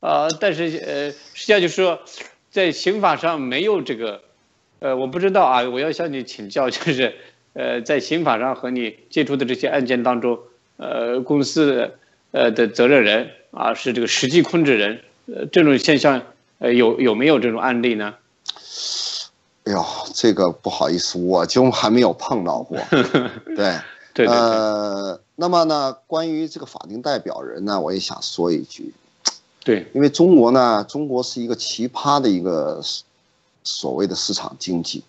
啊，但是呃，实际上就是说，在刑法上没有这个，呃，我不知道啊，我要向你请教，就是呃，在刑法上和你接触的这些案件当中，呃，公司呃的责任人啊是这个实际控制人，呃，这种现象。呃，有有没有这种案例呢？哎呦，这个不好意思，我就还没有碰到过。对，对，呃，那么呢，关于这个法定代表人呢，我也想说一句。对，因为中国呢，中国是一个奇葩的一个所谓的市场经济。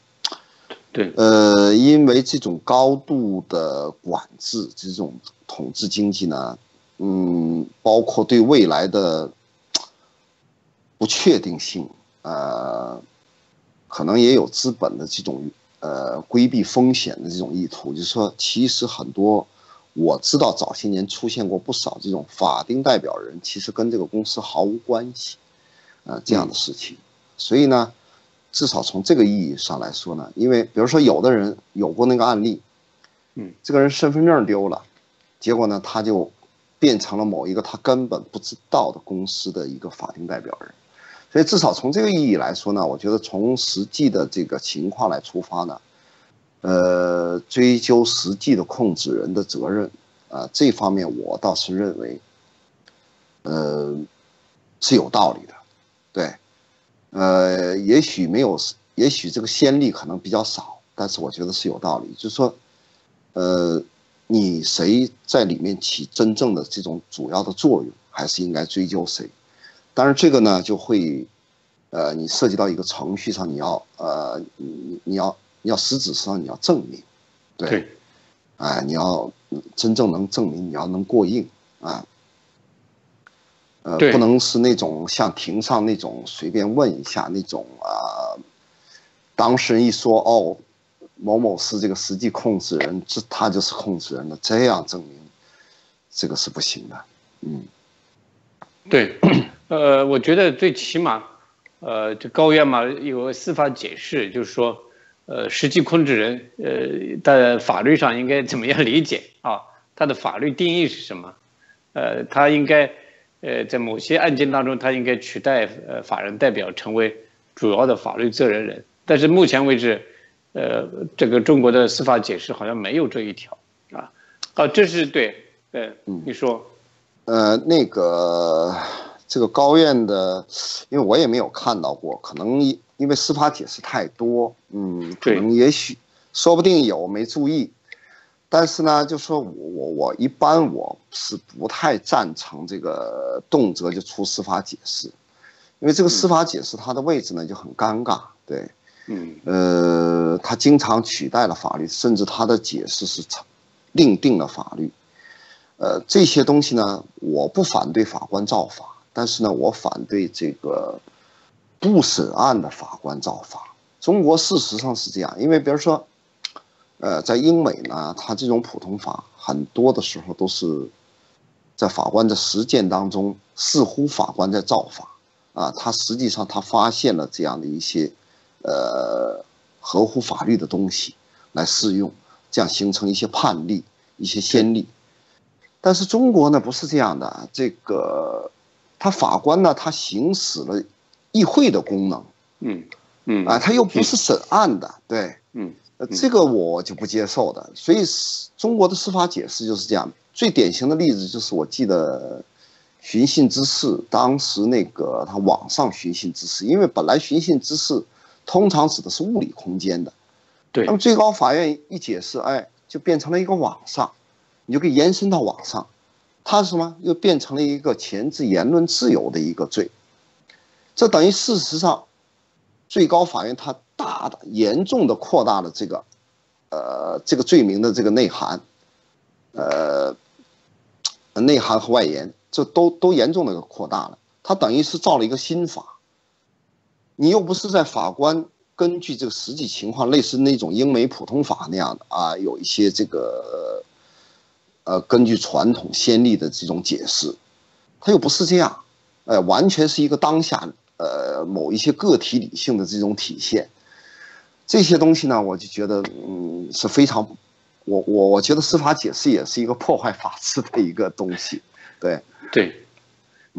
对，呃，因为这种高度的管制，这种统治经济呢，嗯，包括对未来的。不确定性，呃，可能也有资本的这种呃规避风险的这种意图。就是说，其实很多我知道早些年出现过不少这种法定代表人，其实跟这个公司毫无关系，呃，这样的事情。所以呢，至少从这个意义上来说呢，因为比如说有的人有过那个案例，嗯，这个人身份证丢了，结果呢，他就变成了某一个他根本不知道的公司的一个法定代表人。所以，至少从这个意义来说呢，我觉得从实际的这个情况来出发呢，呃，追究实际的控制人的责任，啊，这方面我倒是认为，呃，是有道理的，对，呃，也许没有，也许这个先例可能比较少，但是我觉得是有道理，就是说，呃，你谁在里面起真正的这种主要的作用，还是应该追究谁。当然，这个呢就会，呃，你涉及到一个程序上，你要呃，你你要你要实质上你要证明，对，哎，你要真正能证明，你要能过硬啊，呃，不能是那种像庭上那种随便问一下那种啊，当事人一说哦，某某是这个实际控制人，这他就是控制人了，这样证明这个是不行的。嗯，对，呃，我觉得最起码，呃，这高院嘛有个司法解释，就是说，呃，实际控制人，呃，在法律上应该怎么样理解啊？他的法律定义是什么？呃，他应该。呃，在某些案件当中，他应该取代呃法人代表成为主要的法律责任人。但是目前为止，呃，这个中国的司法解释好像没有这一条啊。啊，这是对，对，你说，呃，那个这个高院的，因为我也没有看到过，可能因为司法解释太多，嗯，可能也许说不定有没注意。但是呢，就说我我我一般我是不太赞成这个动辄就出司法解释，因为这个司法解释它的位置呢就很尴尬，对，嗯，呃，它经常取代了法律，甚至它的解释是另定了法律，呃，这些东西呢，我不反对法官造法，但是呢，我反对这个不审案的法官造法。中国事实上是这样，因为比如说。呃，在英美呢，他这种普通法很多的时候都是在法官的实践当中，似乎法官在造法啊，他实际上他发现了这样的一些呃合乎法律的东西来适用，这样形成一些判例、一些先例。但是中国呢不是这样的，这个他法官呢他行使了议会的功能，嗯嗯啊，他又不是审案的，对，嗯。呃，这个我就不接受的。所以，中国的司法解释就是这样。最典型的例子就是，我记得寻衅滋事，当时那个他网上寻衅滋事，因为本来寻衅滋事通常指的是物理空间的，对。那么最高法院一解释，哎，就变成了一个网上，你就可以延伸到网上，它是什么？又变成了一个前置言论自由的一个罪。这等于事实上，最高法院它。大的严重的扩大了这个，呃，这个罪名的这个内涵，呃，内涵和外延，这都都严重的扩大了。他等于是造了一个新法，你又不是在法官根据这个实际情况，类似那种英美普通法那样的啊，有一些这个，呃，根据传统先例的这种解释，他又不是这样，呃，完全是一个当下呃某一些个体理性的这种体现。这些东西呢，我就觉得，嗯，是非常，我我我觉得司法解释也是一个破坏法治的一个东西，对对，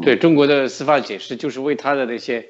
对中国的司法解释就是为他的那些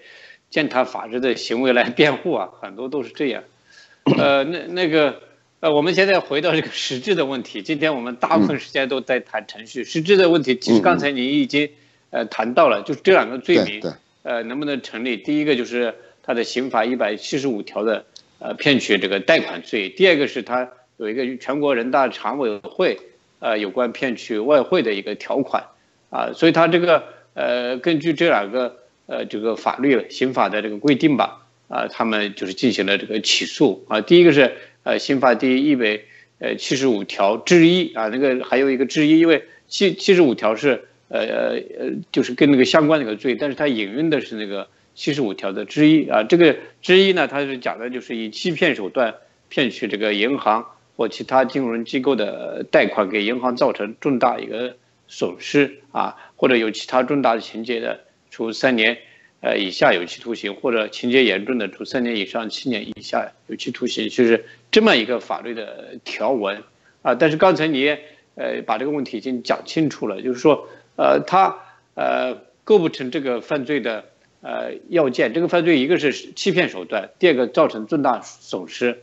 践踏法治的行为来辩护啊，很多都是这样。呃，那那个，呃，我们现在回到这个实质的问题，今天我们大部分时间都在谈程序，实质的问题，其实刚才你已经呃谈到了，就是这两个罪名，呃，能不能成立？第一个就是他的刑法一百七十五条的。呃，骗取这个贷款罪。第二个是他有一个全国人大常委会，呃，有关骗取外汇的一个条款，啊，所以他这个呃，根据这两个呃这个法律刑法的这个规定吧，啊，他们就是进行了这个起诉啊。第一个是呃刑法第一百呃七十五条之一啊，那个还有一个之一，因为七七十五条是呃呃就是跟那个相关的一个罪，但是它引用的是那个。七十五条的之一啊，这个之一呢，它是讲的就是以欺骗手段骗取这个银行或其他金融机构的贷款，给银行造成重大一个损失啊，或者有其他重大的情节的，处三年呃以下有期徒刑，或者情节严重的，处三年以上七年以下有期徒刑，就是这么一个法律的条文啊。但是刚才你呃把这个问题已经讲清楚了，就是说呃他呃构不成这个犯罪的。呃，要件这个犯罪，一个是欺骗手段，第二个造成重大损失，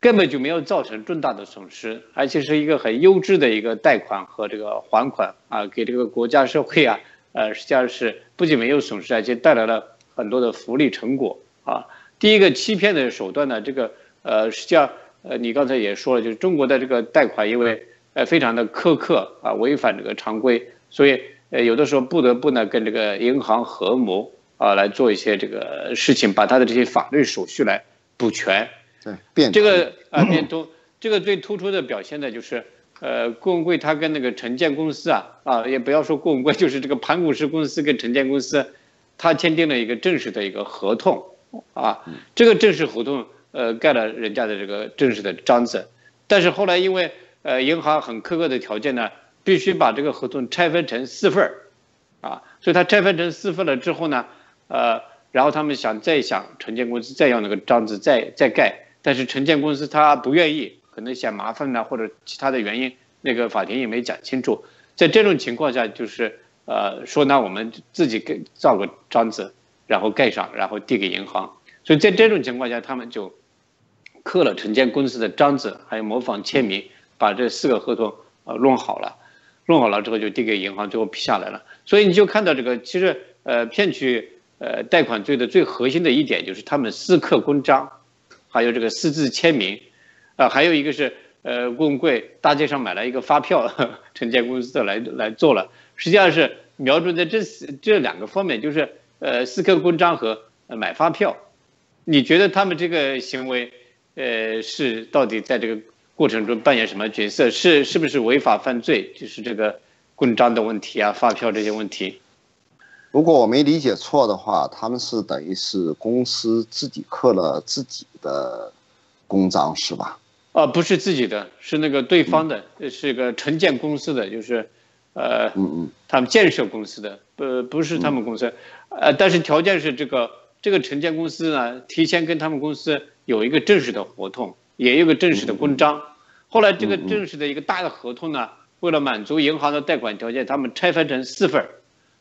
根本就没有造成重大的损失，而且是一个很优质的一个贷款和这个还款啊，给这个国家社会啊，呃，实际上是不仅没有损失，而且带来了很多的福利成果啊。第一个欺骗的手段呢，这个呃，实际上呃，你刚才也说了，就是中国的这个贷款因为呃非常的苛刻啊，违反这个常规，所以。呃，有的时候不得不呢跟这个银行合谋啊，来做一些这个事情，把他的这些法律手续来补全。对，变这个啊变 通，这个最突出的表现呢就是，呃，顾文贵他跟那个城建公司啊，啊，也不要说顾文贵，就是这个盘古石公司跟城建公司，他签订了一个正式的一个合同，啊，这个正式合同，呃，盖了人家的这个正式的章子，但是后来因为呃银行很苛刻的条件呢，必须把这个合同拆分成四份儿，啊，所以他拆分成四份了之后呢，呃，然后他们想再想城建公司再要那个章子再再盖，但是城建公司他不愿意。可能嫌麻烦呢，或者其他的原因，那个法庭也没讲清楚。在这种情况下，就是呃说那我们自己给造个章子，然后盖上，然后递给银行。所以在这种情况下，他们就刻了城建公司的章子，还有模仿签名，把这四个合同呃弄好了，弄好了之后就递给银行，最后批下来了。所以你就看到这个，其实呃骗取呃贷款罪的最核心的一点就是他们私刻公章，还有这个私自签名。啊，还有一个是，呃，问贵大街上买了一个发票，城建公司的来来做了，实际上是瞄准在这这两个方面，就是呃，私刻公章和买发票。你觉得他们这个行为，呃，是到底在这个过程中扮演什么角色？是是不是违法犯罪？就是这个公章的问题啊，发票这些问题。如果我没理解错的话，他们是等于是公司自己刻了自己的公章，是吧？啊，不是自己的，是那个对方的，是个城建公司的，就是，呃，嗯嗯，他们建设公司的，不不是他们公司，呃，但是条件是这个这个城建公司呢，提前跟他们公司有一个正式的合同，也有个正式的公章，后来这个正式的一个大的合同呢，为了满足银行的贷款条件，他们拆分成四份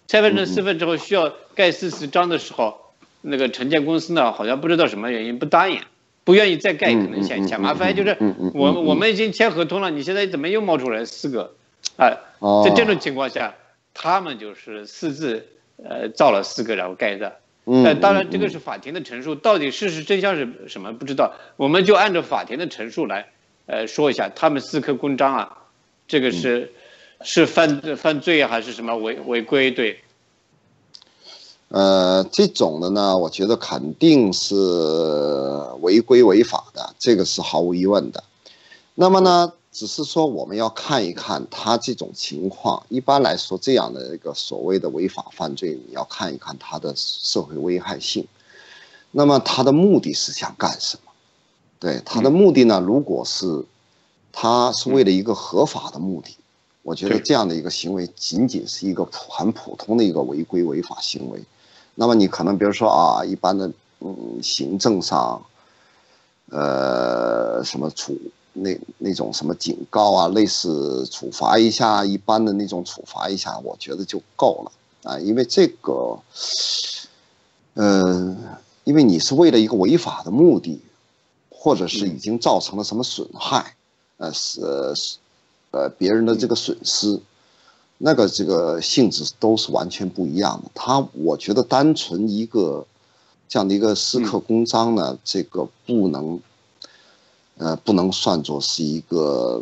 拆分成四份之后需要盖四次章的时候，那个承建公司呢，好像不知道什么原因不答应。不愿意再盖，可能嫌嫌麻烦，就是我我们已经签合同了，你现在怎么又冒出来四个？啊，在这种情况下，他们就是私自呃造了四个然后盖的。嗯，当然这个是法庭的陈述，到底事实真相是什么不知道，我们就按照法庭的陈述来呃说一下，他们四刻公章啊，这个是是犯犯罪还是什么违违规？对。呃，这种的呢，我觉得肯定是违规违法的，这个是毫无疑问的。那么呢，只是说我们要看一看他这种情况。一般来说，这样的一个所谓的违法犯罪，你要看一看他的社会危害性。那么他的目的是想干什么？对他的目的呢？如果是他是为了一个合法的目的，我觉得这样的一个行为仅仅是一个普很普通的一个违规违法行为。那么你可能比如说啊，一般的嗯，行政上，呃，什么处那那种什么警告啊，类似处罚一下，一般的那种处罚一下，我觉得就够了啊，因为这个，呃，因为你是为了一个违法的目的，或者是已经造成了什么损害，呃，是呃别人的这个损失。那个这个性质都是完全不一样的。他我觉得单纯一个这样的一个私刻公章呢，这个不能，呃，不能算作是一个，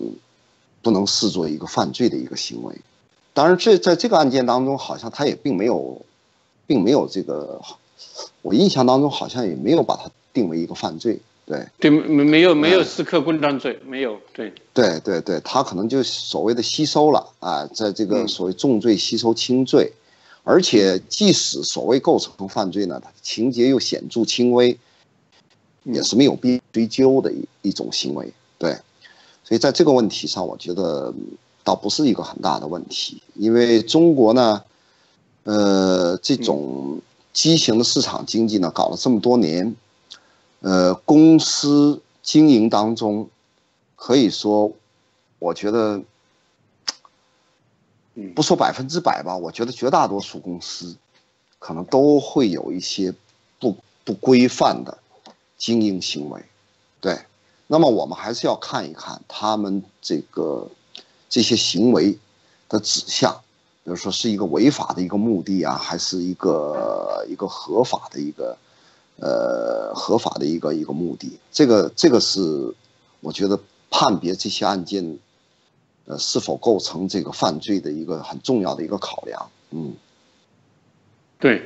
不能视作一个犯罪的一个行为。当然，这在这个案件当中，好像他也并没有，并没有这个，我印象当中好像也没有把它定为一个犯罪。对对，没没有没有私刻公章罪，没有对对对对，他可能就所谓的吸收了啊，在这个所谓重罪吸收轻罪，而且即使所谓构成犯罪呢，他情节又显著轻微，也是没有必追究的一一种行为。对，所以在这个问题上，我觉得倒不是一个很大的问题，因为中国呢，呃，这种畸形的市场经济呢，搞了这么多年。呃，公司经营当中，可以说，我觉得，不说百分之百吧，我觉得绝大多数公司，可能都会有一些不不规范的经营行为，对。那么我们还是要看一看他们这个这些行为的指向，比如说是一个违法的一个目的啊，还是一个一个合法的一个。呃，合法的一个一个目的，这个这个是我觉得判别这些案件，呃，是否构成这个犯罪的一个很重要的一个考量。嗯，对，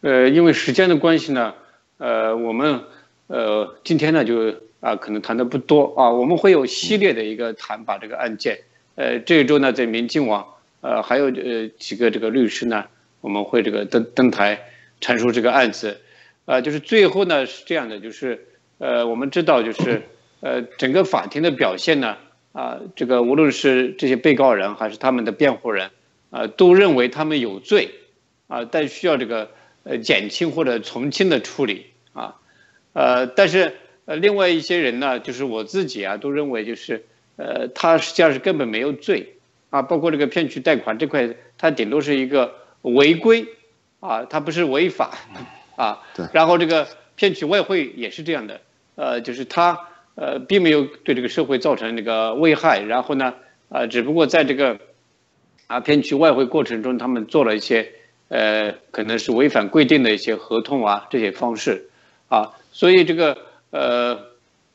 呃，因为时间的关系呢，呃，我们呃今天呢就啊可能谈的不多啊，我们会有系列的一个谈把这个案件。呃，这一周呢，在民进网，呃，还有呃几个这个律师呢，我们会这个登登台阐述这个案子，啊，就是最后呢是这样的，就是呃，我们知道就是呃，整个法庭的表现呢，啊，这个无论是这些被告人还是他们的辩护人，啊，都认为他们有罪，啊，但需要这个呃减轻或者从轻的处理，啊，呃，但是呃，另外一些人呢，就是我自己啊，都认为就是。呃，他实际上是根本没有罪，啊，包括这个骗取贷款这块，他顶多是一个违规，啊，他不是违法，啊，对，然后这个骗取外汇也是这样的，呃，就是他呃并没有对这个社会造成那个危害，然后呢，啊，只不过在这个啊骗取外汇过程中，他们做了一些呃可能是违反规定的一些合同啊这些方式，啊，所以这个呃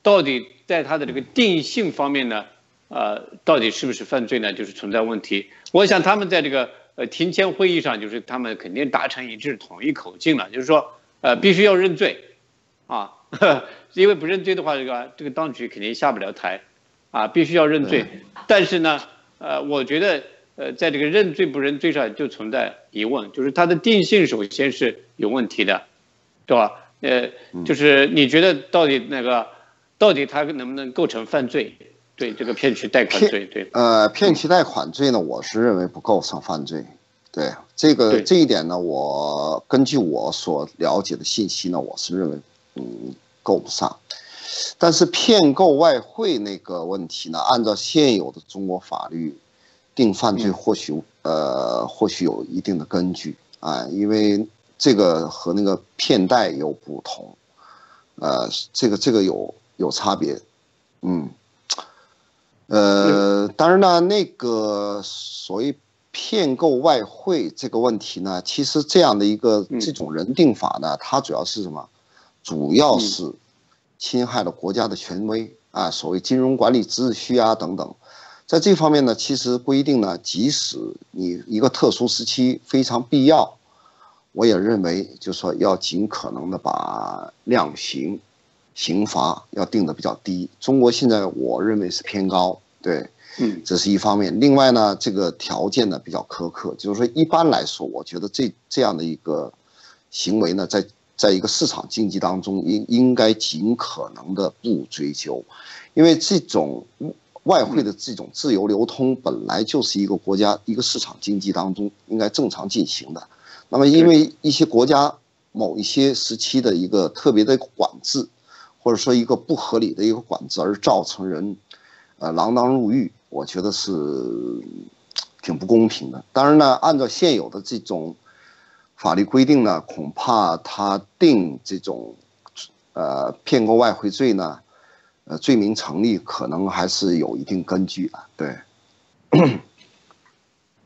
到底在它的这个定性方面呢？呃，到底是不是犯罪呢？就是存在问题。我想他们在这个呃庭前会议上，就是他们肯定达成一致、统一口径了，就是说，呃，必须要认罪，啊，因为不认罪的话，这个这个当局肯定下不了台，啊，必须要认罪。但是呢，呃，我觉得，呃，在这个认罪不认罪上就存在疑问，就是它的定性首先是有问题的，对吧？呃，就是你觉得到底那个，到底他能不能构成犯罪？对这个骗取贷款罪，对，呃，骗取贷款罪呢，我是认为不构成犯罪。对这个这一点呢，我根据我所了解的信息呢，我是认为，嗯，够不上。但是骗购外汇那个问题呢，按照现有的中国法律，定犯罪或许呃或许有一定的根据啊，因为这个和那个骗贷有不同，呃，这个这个有有差别，嗯。呃，当然呢，那个所谓骗购外汇这个问题呢，其实这样的一个这种人定法呢，它主要是什么？主要是侵害了国家的权威啊，所谓金融管理秩序啊等等。在这方面呢，其实规定呢，即使你一个特殊时期非常必要，我也认为就是说要尽可能的把量刑。刑罚要定的比较低，中国现在我认为是偏高，对，嗯，这是一方面。另外呢，这个条件呢比较苛刻，就是说一般来说，我觉得这这样的一个行为呢，在在一个市场经济当中，应应该尽可能的不追究，因为这种外汇的这种自由流通本来就是一个国家一个市场经济当中应该正常进行的。那么因为一些国家某一些时期的一个特别的管制。或者说一个不合理的一个管制而造成人，呃，锒铛入狱，我觉得是挺不公平的。当然呢，按照现有的这种法律规定呢，恐怕他定这种呃骗购外汇罪呢，呃，罪名成立可能还是有一定根据的。对，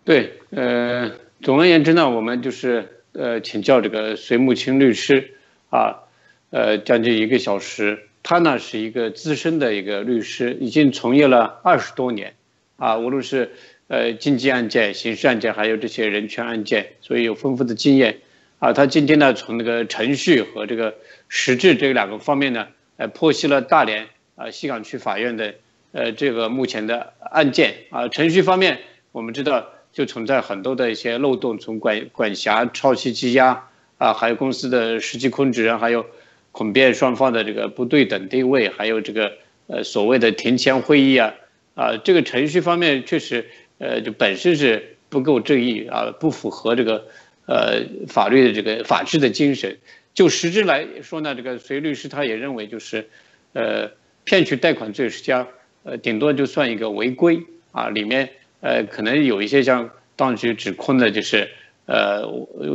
对，呃，总而言之呢，我们就是呃请教这个隋木清律师啊。呃，将近一个小时。他呢是一个资深的一个律师，已经从业了二十多年，啊，无论是呃经济案件、刑事案件，还有这些人权案件，所以有丰富的经验。啊，他今天呢从那个程序和这个实质这两个方面呢，呃，剖析了大连啊西岗区法院的呃这个目前的案件。啊，程序方面我们知道就存在很多的一些漏洞，从管管辖、超期羁押啊，还有公司的实际控制人，还有。控辩双方的这个不对等地位，还有这个呃所谓的庭前会议啊，啊这个程序方面确实呃就本身是不够正义啊，不符合这个呃法律的这个法治的精神。就实质来说呢，这个隋律师他也认为就是呃骗取贷款罪是将呃顶多就算一个违规啊，里面呃可能有一些像当局指控的就是呃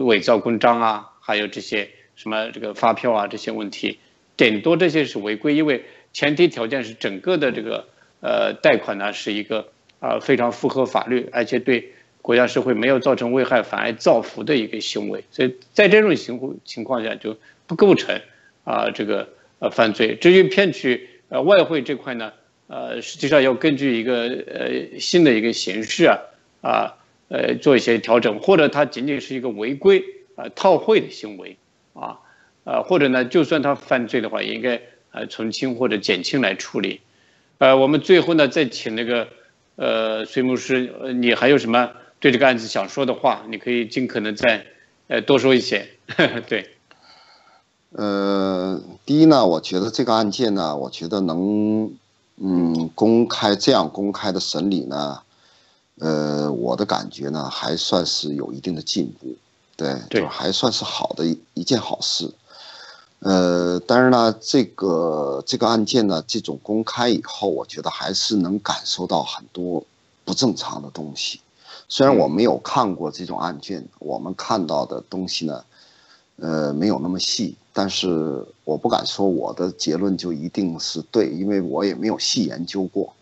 伪造公章啊，还有这些。什么这个发票啊这些问题，顶多这些是违规，因为前提条件是整个的这个呃贷款呢是一个啊非常符合法律，而且对国家社会没有造成危害，反而造福的一个行为，所以在这种情情况下就不构成啊这个呃犯罪。至于骗取呃外汇这块呢，呃实际上要根据一个呃新的一个形式啊啊呃做一些调整，或者它仅仅是一个违规啊套汇的行为。啊，呃，或者呢，就算他犯罪的话，也应该呃从轻或者减轻来处理。呃，我们最后呢，再请那个呃，隋牧师，呃，你还有什么对这个案子想说的话？你可以尽可能再呃多说一些。对。呃，第一呢，我觉得这个案件呢，我觉得能嗯公开这样公开的审理呢，呃，我的感觉呢还算是有一定的进步，对，就还算是好的一一件好事。呃，但是呢，这个这个案件呢，这种公开以后，我觉得还是能感受到很多不正常的东西。虽然我没有看过这种案件，我们看到的东西呢，呃，没有那么细，但是我不敢说我的结论就一定是对，因为我也没有细研究过。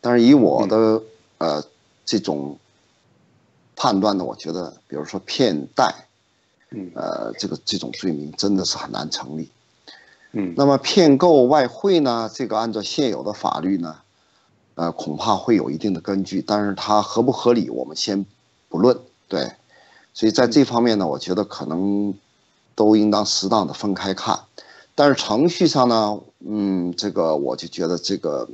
但是以我的呃这种判断呢，我觉得，比如说骗贷。呃，这个这种罪名真的是很难成立。嗯，那么骗购外汇呢？这个按照现有的法律呢，呃，恐怕会有一定的根据，但是它合不合理，我们先不论。对，所以在这方面呢，我觉得可能都应当适当的分开看。但是程序上呢，嗯，这个我就觉得这个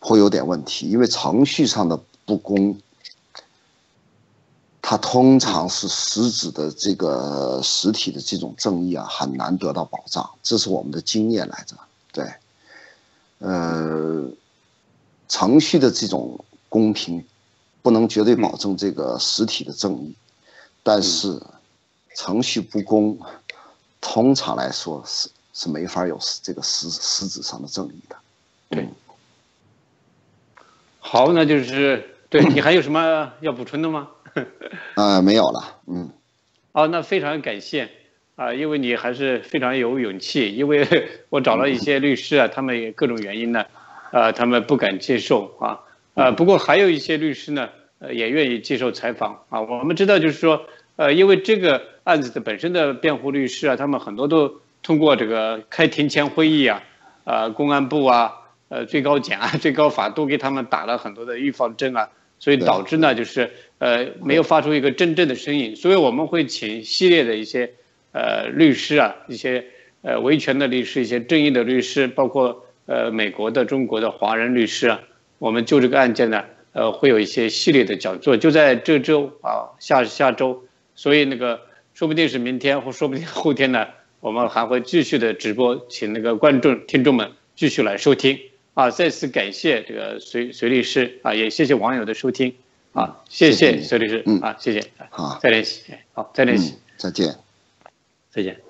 会有点问题，因为程序上的不公。它通常是实质的这个实体的这种正义啊，很难得到保障，这是我们的经验来着。对，呃，程序的这种公平，不能绝对保证这个实体的正义，但是程序不公，通常来说是是没法有这个实实质上的正义的。对，好，那就是对你还有什么要补充的吗？啊，没有了，嗯，哦，那非常感谢啊，因为你还是非常有勇气，因为我找了一些律师啊，他们各种原因呢，呃，他们不敢接受啊，呃，不过还有一些律师呢，呃，也愿意接受采访啊。我们知道就是说，呃，因为这个案子的本身的辩护律师啊，他们很多都通过这个开庭前会议啊，呃，公安部啊，呃，最高检啊，最高法都给他们打了很多的预防针啊。所以导致呢，就是呃没有发出一个真正的声音，所以我们会请系列的一些呃律师啊，一些呃维权的律师，一些正义的律师，包括呃美国的、中国的华人律师啊，我们就这个案件呢，呃会有一些系列的讲座，就在这周啊下下周，所以那个说不定是明天或说不定后天呢，我们还会继续的直播，请那个观众听众们继续来收听。啊，再次感谢这个隋隋律师啊，也谢谢网友的收听。啊，谢谢隋律师，嗯。啊，谢谢，好，再联系，好，再联系，再见，再见。